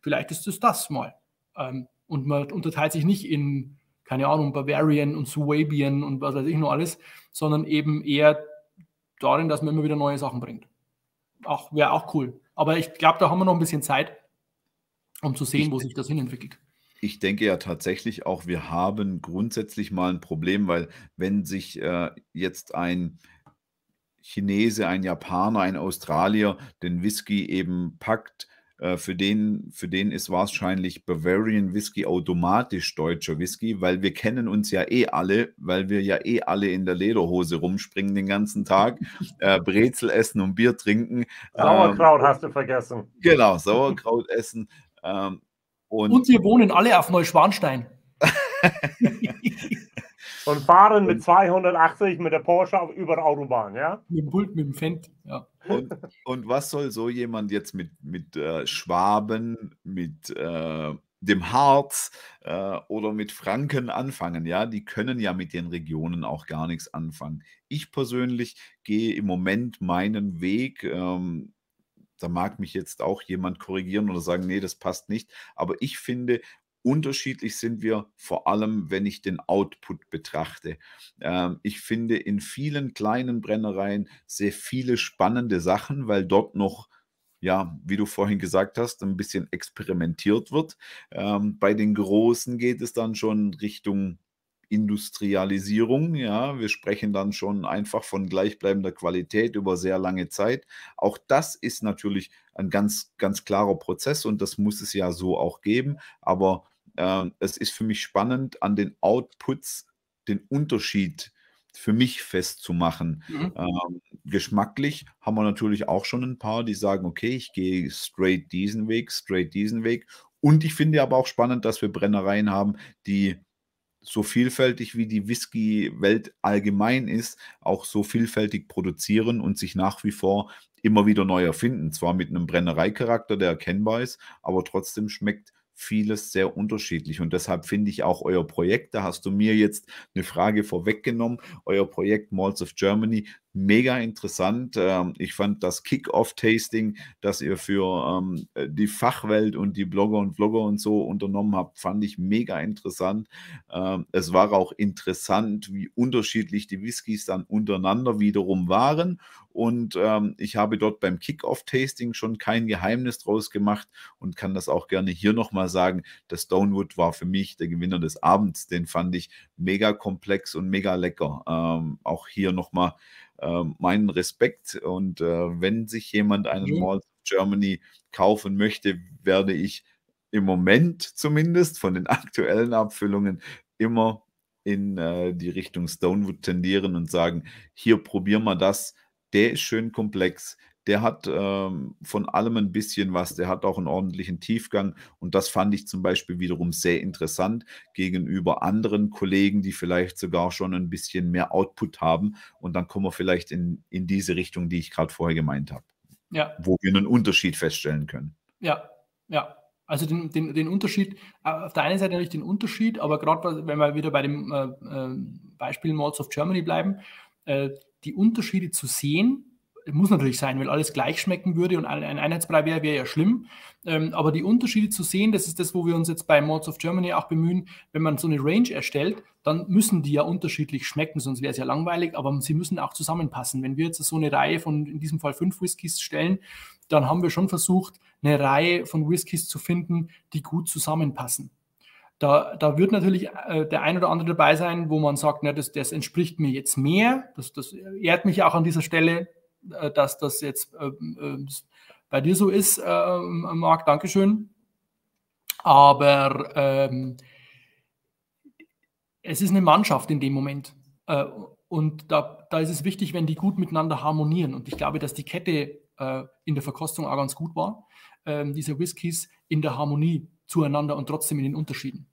vielleicht ist es das mal. Ähm, und man unterteilt sich nicht in, keine Ahnung, Bavarian und Suabian und was weiß ich noch alles, sondern eben eher darin, dass man immer wieder neue Sachen bringt. Auch wäre auch cool. Aber ich glaube, da haben wir noch ein bisschen Zeit um zu sehen, wo sich das hinentwickelt. ich denke ja tatsächlich auch, wir haben grundsätzlich mal ein Problem, weil wenn sich äh, jetzt ein Chinese, ein Japaner, ein Australier den Whisky eben packt, äh, für den, für den ist wahrscheinlich Bavarian Whisky automatisch deutscher Whisky, weil wir kennen uns ja eh alle, weil wir ja eh alle in der Lederhose rumspringen den ganzen Tag, [laughs] äh, Brezel essen und Bier trinken. Sauerkraut ähm, hast du vergessen. Genau, Sauerkraut essen. Ähm, und, und wir wohnen alle auf Neuschwanstein. [laughs] und fahren mit 280 mit der Porsche über der Autobahn, ja? Mit dem Pult, mit dem Fendt, ja. Und, und, was soll so jemand jetzt mit, mit äh, Schwaben, mit äh, dem Harz äh, oder mit Franken anfangen? Ja, die können ja mit den Regionen auch gar nichts anfangen. Ich persönlich gehe im Moment meinen Weg. Ähm, da mag mich jetzt auch jemand korrigieren oder sagen, nee, das passt nicht. Aber ich finde, unterschiedlich sind wir vor allem, wenn ich den Output betrachte. Ähm, ich finde in vielen kleinen Brennereien sehr viele spannende Sachen, weil dort noch ja, wie du vorhin gesagt hast, ein bisschen experimentiert wird. Ähm, bei den Großen geht es dann schon Richtung Industrialisierung. Ja, wir sprechen dann schon einfach von gleichbleibender Qualität über sehr lange Zeit. Auch das ist natürlich ein ganz, ganz klarer Prozess und das muss es ja so auch geben. Aber äh, es ist für mich spannend, an den Outputs den Unterschied für mich festzumachen. Mhm. Ähm, geschmacklich haben wir natürlich auch schon ein paar, die sagen, okay, ich gehe straight diesen Weg, straight diesen Weg. Und ich finde aber auch spannend, dass wir Brennereien haben, die so vielfältig wie die Whisky-Welt allgemein ist, auch so vielfältig produzieren und sich nach wie vor immer wieder neu erfinden. Zwar mit einem Brennereicharakter, der erkennbar ist, aber trotzdem schmeckt vieles sehr unterschiedlich. Und deshalb finde ich auch euer Projekt, da hast du mir jetzt eine Frage vorweggenommen, euer Projekt Malls of Germany mega interessant. Ähm, ich fand das Kick-Off-Tasting, das ihr für ähm, die Fachwelt und die Blogger und Vlogger und so unternommen habt, fand ich mega interessant. Ähm, es war auch interessant, wie unterschiedlich die Whiskys dann untereinander wiederum waren. Und ich habe dort beim Kick-Off-Tasting schon kein Geheimnis draus gemacht und kann das auch gerne hier nochmal sagen. Das Stonewood war für mich der Gewinner des Abends. Den fand ich mega komplex und mega lecker. auch hier nochmal äh, meinen Respekt. Und äh, wenn sich jemand einen mhm. Mall Germany kaufen möchte, werde ich im Moment zumindest von den [laughs] aktuellen Abfüllungen immer in äh, die Richtung Stonewood tendieren und sagen, hier probieren wir das. Der ist schön komplex, der hat ähm, von allem ein bisschen was, der hat auch einen ordentlichen Tiefgang. Und das fand ich zum Beispiel wiederum sehr interessant gegenüber anderen Kollegen, die vielleicht sogar schon ein bisschen mehr Output haben. Und dann kommen wir vielleicht in, in diese Richtung, die ich gerade vorher gemeint habe, ja. wo wir einen Unterschied feststellen können. Ja, ja, also den, den, den Unterschied, äh, auf der einen Seite natürlich den Unterschied, aber gerade wenn wir wieder bei dem äh, äh, Beispiel Malls of Germany bleiben, äh, die Unterschiede zu sehen, muss natürlich sein, weil alles gleich schmecken würde und ein Einheitsbrei wäre, wäre ja schlimm. Ähm, aber die Unterschiede zu sehen, das ist das, wo wir uns jetzt bei Mods of Germany auch bemühen, wenn man so eine Range erstellt, dann müssen die ja unterschiedlich schmecken, sonst wäre es ja langweilig, aber sie müssen auch zusammenpassen. Wenn wir jetzt so eine Reihe von, in diesem Fall fünf Whiskys stellen, dann haben wir schon versucht, eine Reihe von Whiskys zu finden, die gut zusammenpassen. Da, da wird natürlich äh, der ein oder andere dabei sein, wo man sagt, na, das, das entspricht mir jetzt mehr. Das, das ehrt mich auch an dieser Stelle. Äh, dass das jetzt äh, äh, bei dir so ist, Marc, Dankeschön. Aber ähm, es ist eine Mannschaft in dem Moment. Äh, und da, da, ist es wichtig, wenn die gut miteinander harmonieren. Und ich glaube, dass die Kette äh, in der Verkostung auch ganz gut war. Ähm, diese Whiskys in der Harmonie zueinander und trotzdem in den Unterschieden.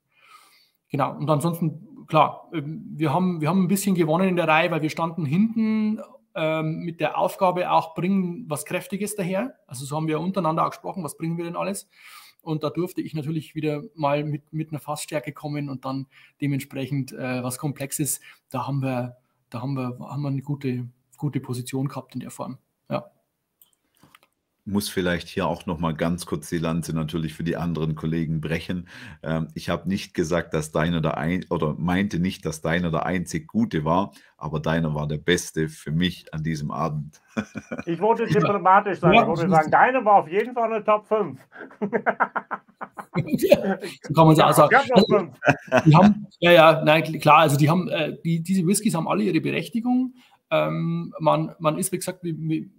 Genau. Und ansonsten, klar, ähm, wir haben, wir haben ein bisschen gewonnen in der Reihe, weil wir standen hinten ähm, mit der Aufgabe auch bringen was Kräftiges daher. Also so haben wir untereinander auch gesprochen, was bringen wir denn alles? Und da durfte ich natürlich wieder mal mit, mit einer Fassstärke kommen und dann dementsprechend äh, was Komplexes. Da haben wir, da haben wir, haben wir eine gute, gute Position gehabt in der Form. Ja muss vielleicht hier auch noch mal ganz kurz die Lanze natürlich für die anderen Kollegen brechen. Ähm, ich habe nicht gesagt, dass deiner der ein oder meinte nicht, dass deiner der einzig Gute war, aber deiner war der Beste für mich an diesem Abend. [laughs] Ich wollte diplomatisch sein. Ich wollte sagen, deiner war auf jeden Fall eine Top 5. [laughs] so kann man es auch sagen. Also, die haben, ja, ja, nein, klar, also die haben, äh, die, diese Whiskys haben alle ihre Berechtigung. Ähm, man, man ist, wie gesagt, wie, wie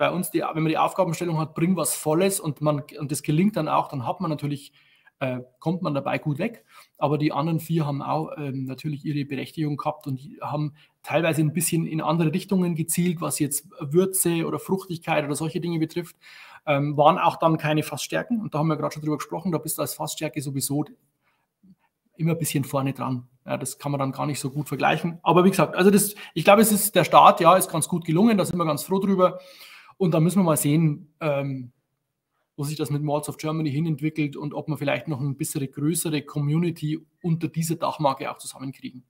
bei uns, die, wenn man die Aufgabenstellung hat, bring was Volles und, man, und das gelingt dann auch, dann hat man natürlich äh, kommt man dabei gut weg. Aber die anderen vier haben auch ähm, natürlich ihre Berechtigung gehabt und haben teilweise ein bisschen in andere Richtungen gezielt, was jetzt Würze oder Fruchtigkeit oder solche Dinge betrifft. Ähm, waren auch dann keine Fassstärken. Und da haben wir gerade schon drüber gesprochen, da bist du als Fassstärke sowieso immer ein bisschen vorne dran. Ja, das kann man dann gar nicht so gut vergleichen. Aber wie gesagt, also das, ich glaube, es ist der Start, ja, ist ganz gut gelungen, da sind wir ganz froh drüber. Und da müssen wir mal sehen, ähm, wo sich das mit Malls of Germany hinentwickelt und ob wir vielleicht noch eine bessere, größere Community unter dieser Dachmarke auch zusammenkriegen.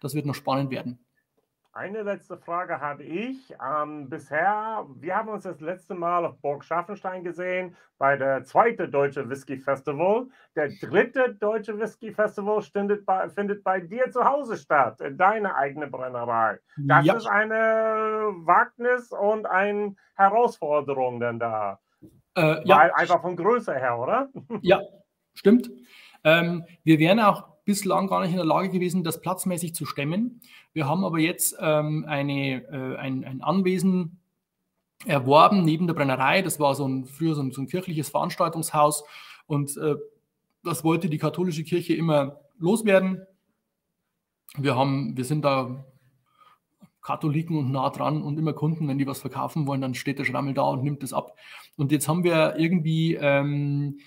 Das wird noch spannend werden. Eine letzte Frage habe ich. Ähm, bisher, wir haben uns das letzte Mal auf Burg Schaffenstein gesehen bei der zweiten Deutsche Whisky Festival. Der dritte Deutsche Whisky Festival findet bei, findet bei dir zu Hause statt, in deiner eigenen Brennerei. Das ja. ist eine Wagnis und eine Herausforderung denn da. Äh, ja. einfach von Größe her, oder? [laughs] Ja, stimmt. Ähm, wir wären auch bislang gar nicht in der Lage gewesen, das platzmäßig zu stemmen. Wir haben aber jetzt ähm, eine, äh, ein, ein Anwesen erworben neben der Brennerei. Das war so ein, früher so ein, so ein kirchliches Veranstaltungshaus und äh, das wollte die katholische Kirche immer loswerden. Wir, haben, wir sind da Katholiken und nah dran und immer Kunden, wenn die was verkaufen wollen, dann steht der Schrammel da und nimmt das ab. Und jetzt haben wir irgendwie ähm,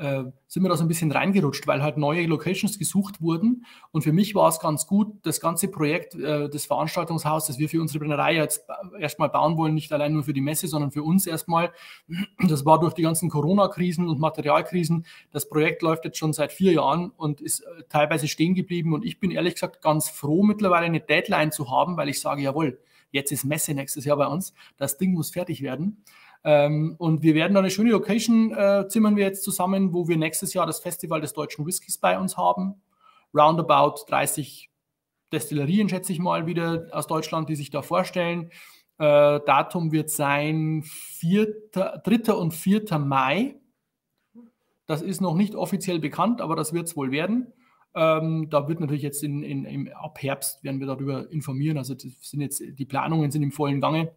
äh, sind wir da so ein bisschen reingerutscht, weil halt neue Locations gesucht wurden. Und für mich war es ganz gut, das ganze Projekt äh, des Veranstaltungshauses, das wir für unsere Brennerei jetzt erstmal bauen wollen, nicht allein nur für die Messe, sondern für uns erstmal. Das war durch die ganzen Corona-Krisen und Materialkrisen. Das Projekt läuft jetzt schon seit vier Jahren und ist äh, teilweise stehen geblieben. Und ich bin ehrlich gesagt ganz froh, mittlerweile eine Deadline zu haben, weil ich sage, jawohl, jetzt ist Messe nächstes Jahr bei uns. Das Ding muss fertig werden. Ähm, und wir werden eine schöne Location äh, zimmern wir jetzt zusammen, wo wir nächstes Jahr das Festival des deutschen Whiskys bei uns haben. Roundabout 30 Destillerien, schätze ich mal, wieder aus Deutschland, die sich da vorstellen. Äh, Datum wird sein 4., 3. und 4. Mai. Das ist noch nicht offiziell bekannt, aber das wird es wohl werden. Ähm, da wird natürlich jetzt in, in, im, ab Herbst werden wir darüber informieren. Also sind jetzt, die Planungen sind im vollen Gange.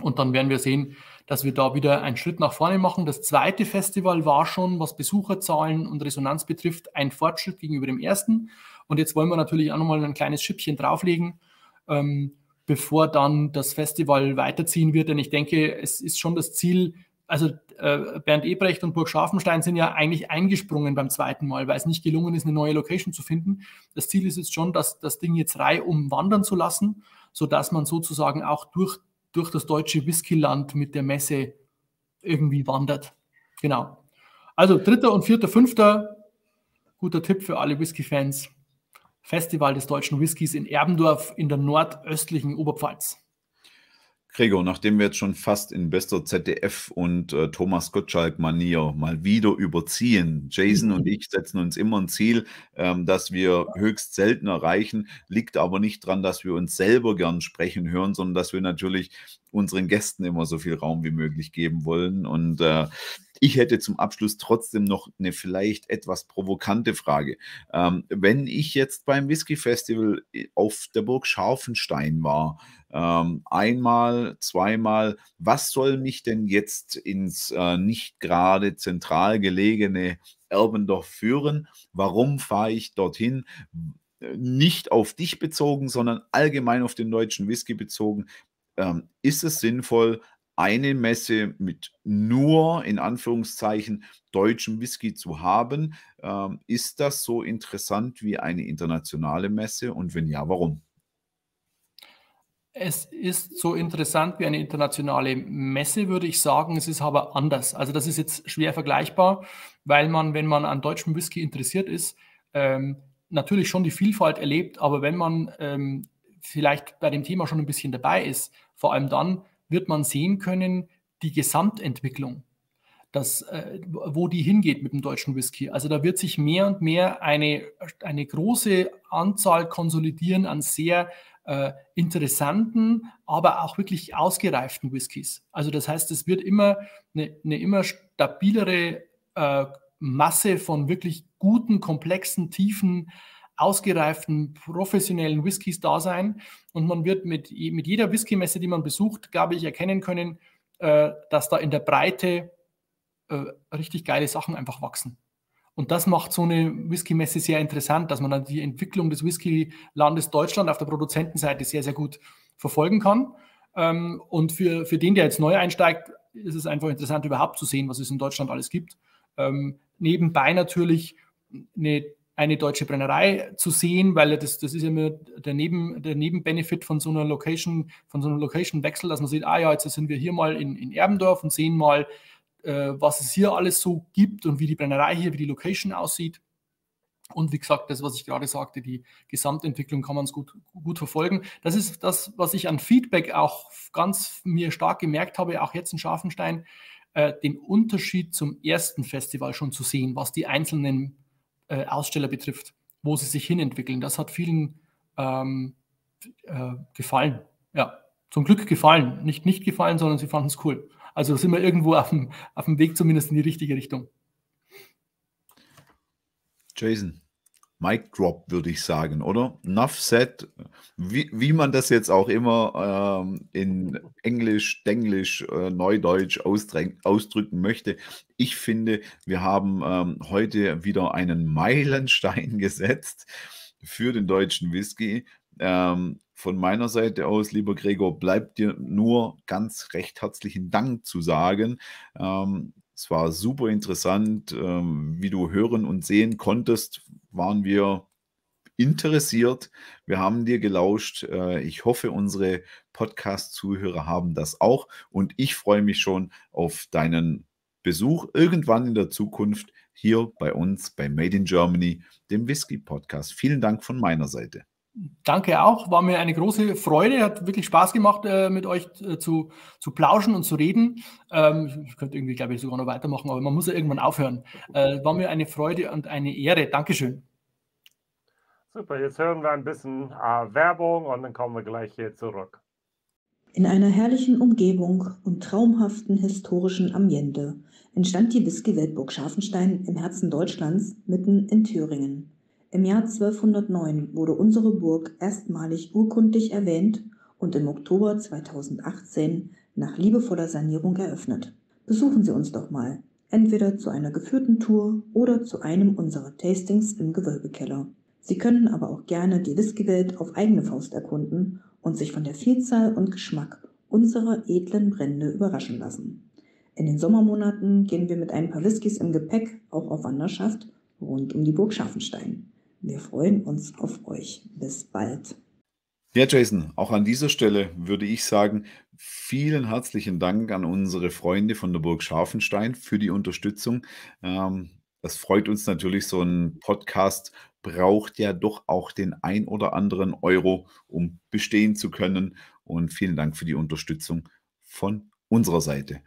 Und dann werden wir sehen, dass wir da wieder einen Schritt nach vorne machen. Das zweite Festival war schon, was Besucherzahlen und Resonanz betrifft, ein Fortschritt gegenüber dem ersten. Und jetzt wollen wir natürlich auch nochmal ein kleines Schippchen drauflegen, ähm, bevor dann das Festival weiterziehen wird. Denn ich denke, es ist schon das Ziel, also äh, Bernd Ebrecht und Burg Scharfenstein sind ja eigentlich eingesprungen beim zweiten Mal, weil es nicht gelungen ist, eine neue Location zu finden. Das Ziel ist jetzt schon, dass das Ding jetzt reihum wandern zu lassen, sodass man sozusagen auch durch durch das deutsche Whiskyland mit der Messe irgendwie wandert. Genau. Also dritter und vierter, fünfter, guter Tipp für alle Whisky-Fans. Festival des deutschen Whiskys in Erbendorf in der nordöstlichen Oberpfalz. Gregor, nachdem wir jetzt schon fast in bester ZDF und äh, Thomas Gottschalk-Manier mal wieder überziehen, Jason und ich setzen uns immer ein Ziel, ähm, das wir höchst selten erreichen, liegt aber nicht daran, dass wir uns selber gern sprechen hören, sondern dass wir natürlich unseren Gästen immer so viel Raum wie möglich geben wollen. Und äh, ich hätte zum Abschluss trotzdem noch eine vielleicht etwas provokante Frage. Ähm, wenn ich jetzt beim Whisky Festival äh, auf der Burg Scharfenstein war, ähm, einmal, zweimal. Was soll mich denn jetzt ins äh, nicht gerade zentral gelegene Erbendorf führen? Warum fahre ich dorthin? Nicht auf dich bezogen, sondern allgemein auf den deutschen Whisky bezogen. Ähm, ist es sinnvoll, eine Messe mit nur in Anführungszeichen deutschem Whisky zu haben? Ähm, ist das so interessant wie eine internationale Messe? Und wenn ja, warum? Es ist so interessant wie eine internationale Messe, würde ich sagen. Es ist aber anders. Also das ist jetzt schwer vergleichbar, weil man, wenn man an deutschem Whisky interessiert ist, ähm, natürlich schon die Vielfalt erlebt. Aber wenn man ähm, vielleicht bei dem Thema schon ein bisschen dabei ist, vor allem dann wird man sehen können, die Gesamtentwicklung, das, äh, wo die hingeht mit dem deutschen Whisky. Also da wird sich mehr und mehr eine, eine große Anzahl konsolidieren an sehr äh, interessanten, aber auch wirklich ausgereiften Whiskys. Also das heißt, es wird immer eine, eine immer stabilere äh, Masse von wirklich guten, komplexen, tiefen, ausgereiften, professionellen Whiskys da sein. Und man wird mit, mit jeder Whisky-Messe, die man besucht, glaube ich, erkennen können, äh, dass da in der Breite äh, richtig geile Sachen einfach wachsen. Und das macht so eine Whisky-Messe sehr interessant, dass man dann die Entwicklung des Whisky-Landes Deutschland auf der Produzentenseite sehr, sehr gut verfolgen kann. Ähm, und für, für den, der jetzt neu einsteigt, ist es einfach interessant, überhaupt zu sehen, was es in Deutschland alles gibt. Ähm, nebenbei natürlich eine, eine deutsche Brennerei zu sehen, weil das, das ist ja immer der, Neben, der Nebenbenefit von so einer Location, von so einem Location-Wechsel, dass man sieht, ah ja, jetzt sind wir hier mal in, in Erbendorf und sehen mal, äh, was es hier alles so gibt und wie die Brennerei hier, wie die Location aussieht. Und wie gesagt, das, was ich gerade sagte, die Gesamtentwicklung kann man gut, gut verfolgen. Das ist das, was ich an Feedback auch ganz mir stark gemerkt habe, auch jetzt in Scharfenstein, äh, den Unterschied zum ersten Festival schon zu sehen, was die einzelnen äh, Aussteller betrifft, wo sie sich hinentwickeln. Das hat vielen ähm, äh, gefallen. Ja, zum Glück gefallen. Nicht nicht gefallen, sondern sie fanden es cool. Also sind wir irgendwo auf dem, auf dem Weg zumindest in die richtige Richtung. Jason, Mic Drop würde ich sagen, oder? Enough said, wie, wie man das jetzt auch immer ähm, in Englisch, Denglisch, äh, Neudeutsch ausdrücken möchte. Ich finde, wir haben ähm, heute wieder einen Meilenstein [laughs] gesetzt für den deutschen Whisky. Ähm, von meiner Seite aus, lieber Gregor, bleibt dir nur ganz recht herzlichen Dank zu sagen. Ähm, es war super interessant, ähm, wie du hören und sehen konntest, waren wir interessiert. Wir haben dir gelauscht. Äh, ich hoffe, unsere Podcast-Zuhörer haben das auch. Und ich freue mich schon auf deinen Besuch irgendwann in der Zukunft hier bei uns bei Made in Germany, dem Whisky Podcast. Vielen Dank von meiner Seite. Danke auch, war mir eine große Freude, hat wirklich Spaß gemacht, äh, mit euch äh, zu, zu plauschen und zu reden. Ähm, ich könnte irgendwie, glaube ich, sogar noch weitermachen, aber man muss ja irgendwann aufhören. Äh, war mir eine Freude und eine Ehre. Dankeschön. Super, jetzt hören wir ein bisschen äh, Werbung und dann kommen wir gleich hier zurück. In einer herrlichen Umgebung und traumhaften historischen Ambiente entstand die Whisky-Weltburg Scharfenstein im Herzen Deutschlands mitten in Thüringen. Im Jahr 1209 wurde unsere Burg erstmalig urkundlich erwähnt und im Oktober 2018 nach liebevoller Sanierung eröffnet. Besuchen Sie uns doch mal, entweder zu einer geführten Tour oder zu einem unserer Tastings im Gewölbekeller. Sie können aber auch gerne die Whiskywelt auf eigene Faust erkunden und sich von der Vielzahl und Geschmack unserer edlen Brände überraschen lassen. In den Sommermonaten gehen wir mit ein paar Whiskys im Gepäck auch auf Wanderschaft rund um die Burg Scharfenstein. Wir freuen uns auf euch. Bis bald. Ja, Jason, auch an dieser Stelle würde ich sagen, vielen herzlichen Dank an unsere Freunde von der Burg Scharfenstein für die Unterstützung. Ähm, das freut uns natürlich. So ein Podcast braucht ja doch auch den ein oder anderen Euro, um bestehen zu können. Und vielen Dank für die Unterstützung von unserer Seite.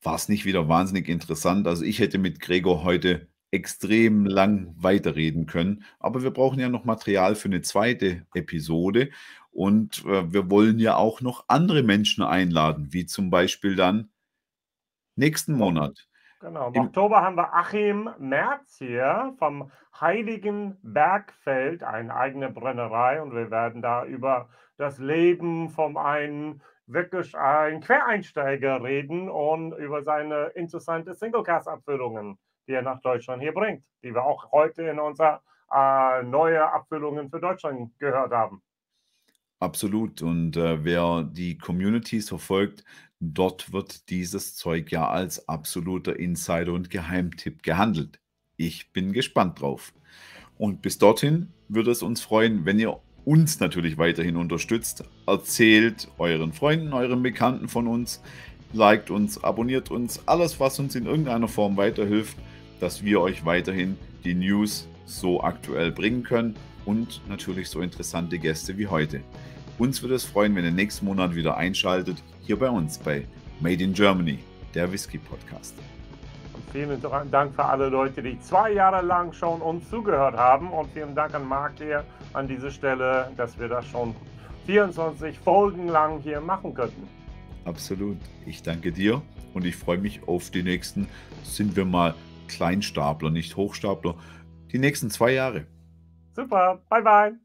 War es nicht wieder wahnsinnig interessant? Also ich hätte mit Gregor heute extrem lang weiterreden können. Aber wir brauchen ja noch Material für eine zweite Episode. Und äh, wir wollen ja auch noch andere Menschen einladen, wie zum Beispiel dann nächsten Monat. Genau, im, im Oktober haben wir Achim Merz hier vom Heiligen Bergfeld, eine eigene Brennerei. Und wir werden da über das Leben vom einen wirklich ein Quereinsteiger reden und über seine interessante Single-Cast-Abfüllungen die er nach Deutschland hier bringt, die wir auch heute in unserer äh, neue Abfüllungen für Deutschland gehört haben. Absolut. Und äh, wer die Communities verfolgt, dort wird dieses Zeug ja als absoluter Insider und Geheimtipp gehandelt. Ich bin gespannt drauf. Und bis dorthin würde es uns freuen, wenn ihr uns natürlich weiterhin unterstützt. Erzählt euren Freunden, euren Bekannten von uns, liked uns, abonniert uns, alles, was uns in irgendeiner Form weiterhilft dass wir euch weiterhin die News so aktuell bringen können und natürlich so interessante Gäste wie heute. Uns würde es freuen, wenn ihr nächsten Monat wieder einschaltet, hier bei uns bei Made in Germany, der Whisky Podcast. Und vielen Dank für alle Leute, die zwei Jahre lang schon uns zugehört haben. Und vielen Dank an Marc hier an dieser Stelle, dass wir das schon 24 Folgen lang hier machen könnten. Absolut. Ich danke dir und ich freue mich auf die nächsten, sind wir mal Kleinstapler, nicht Hochstapler, die nächsten zwei Jahre. Super, bye bye.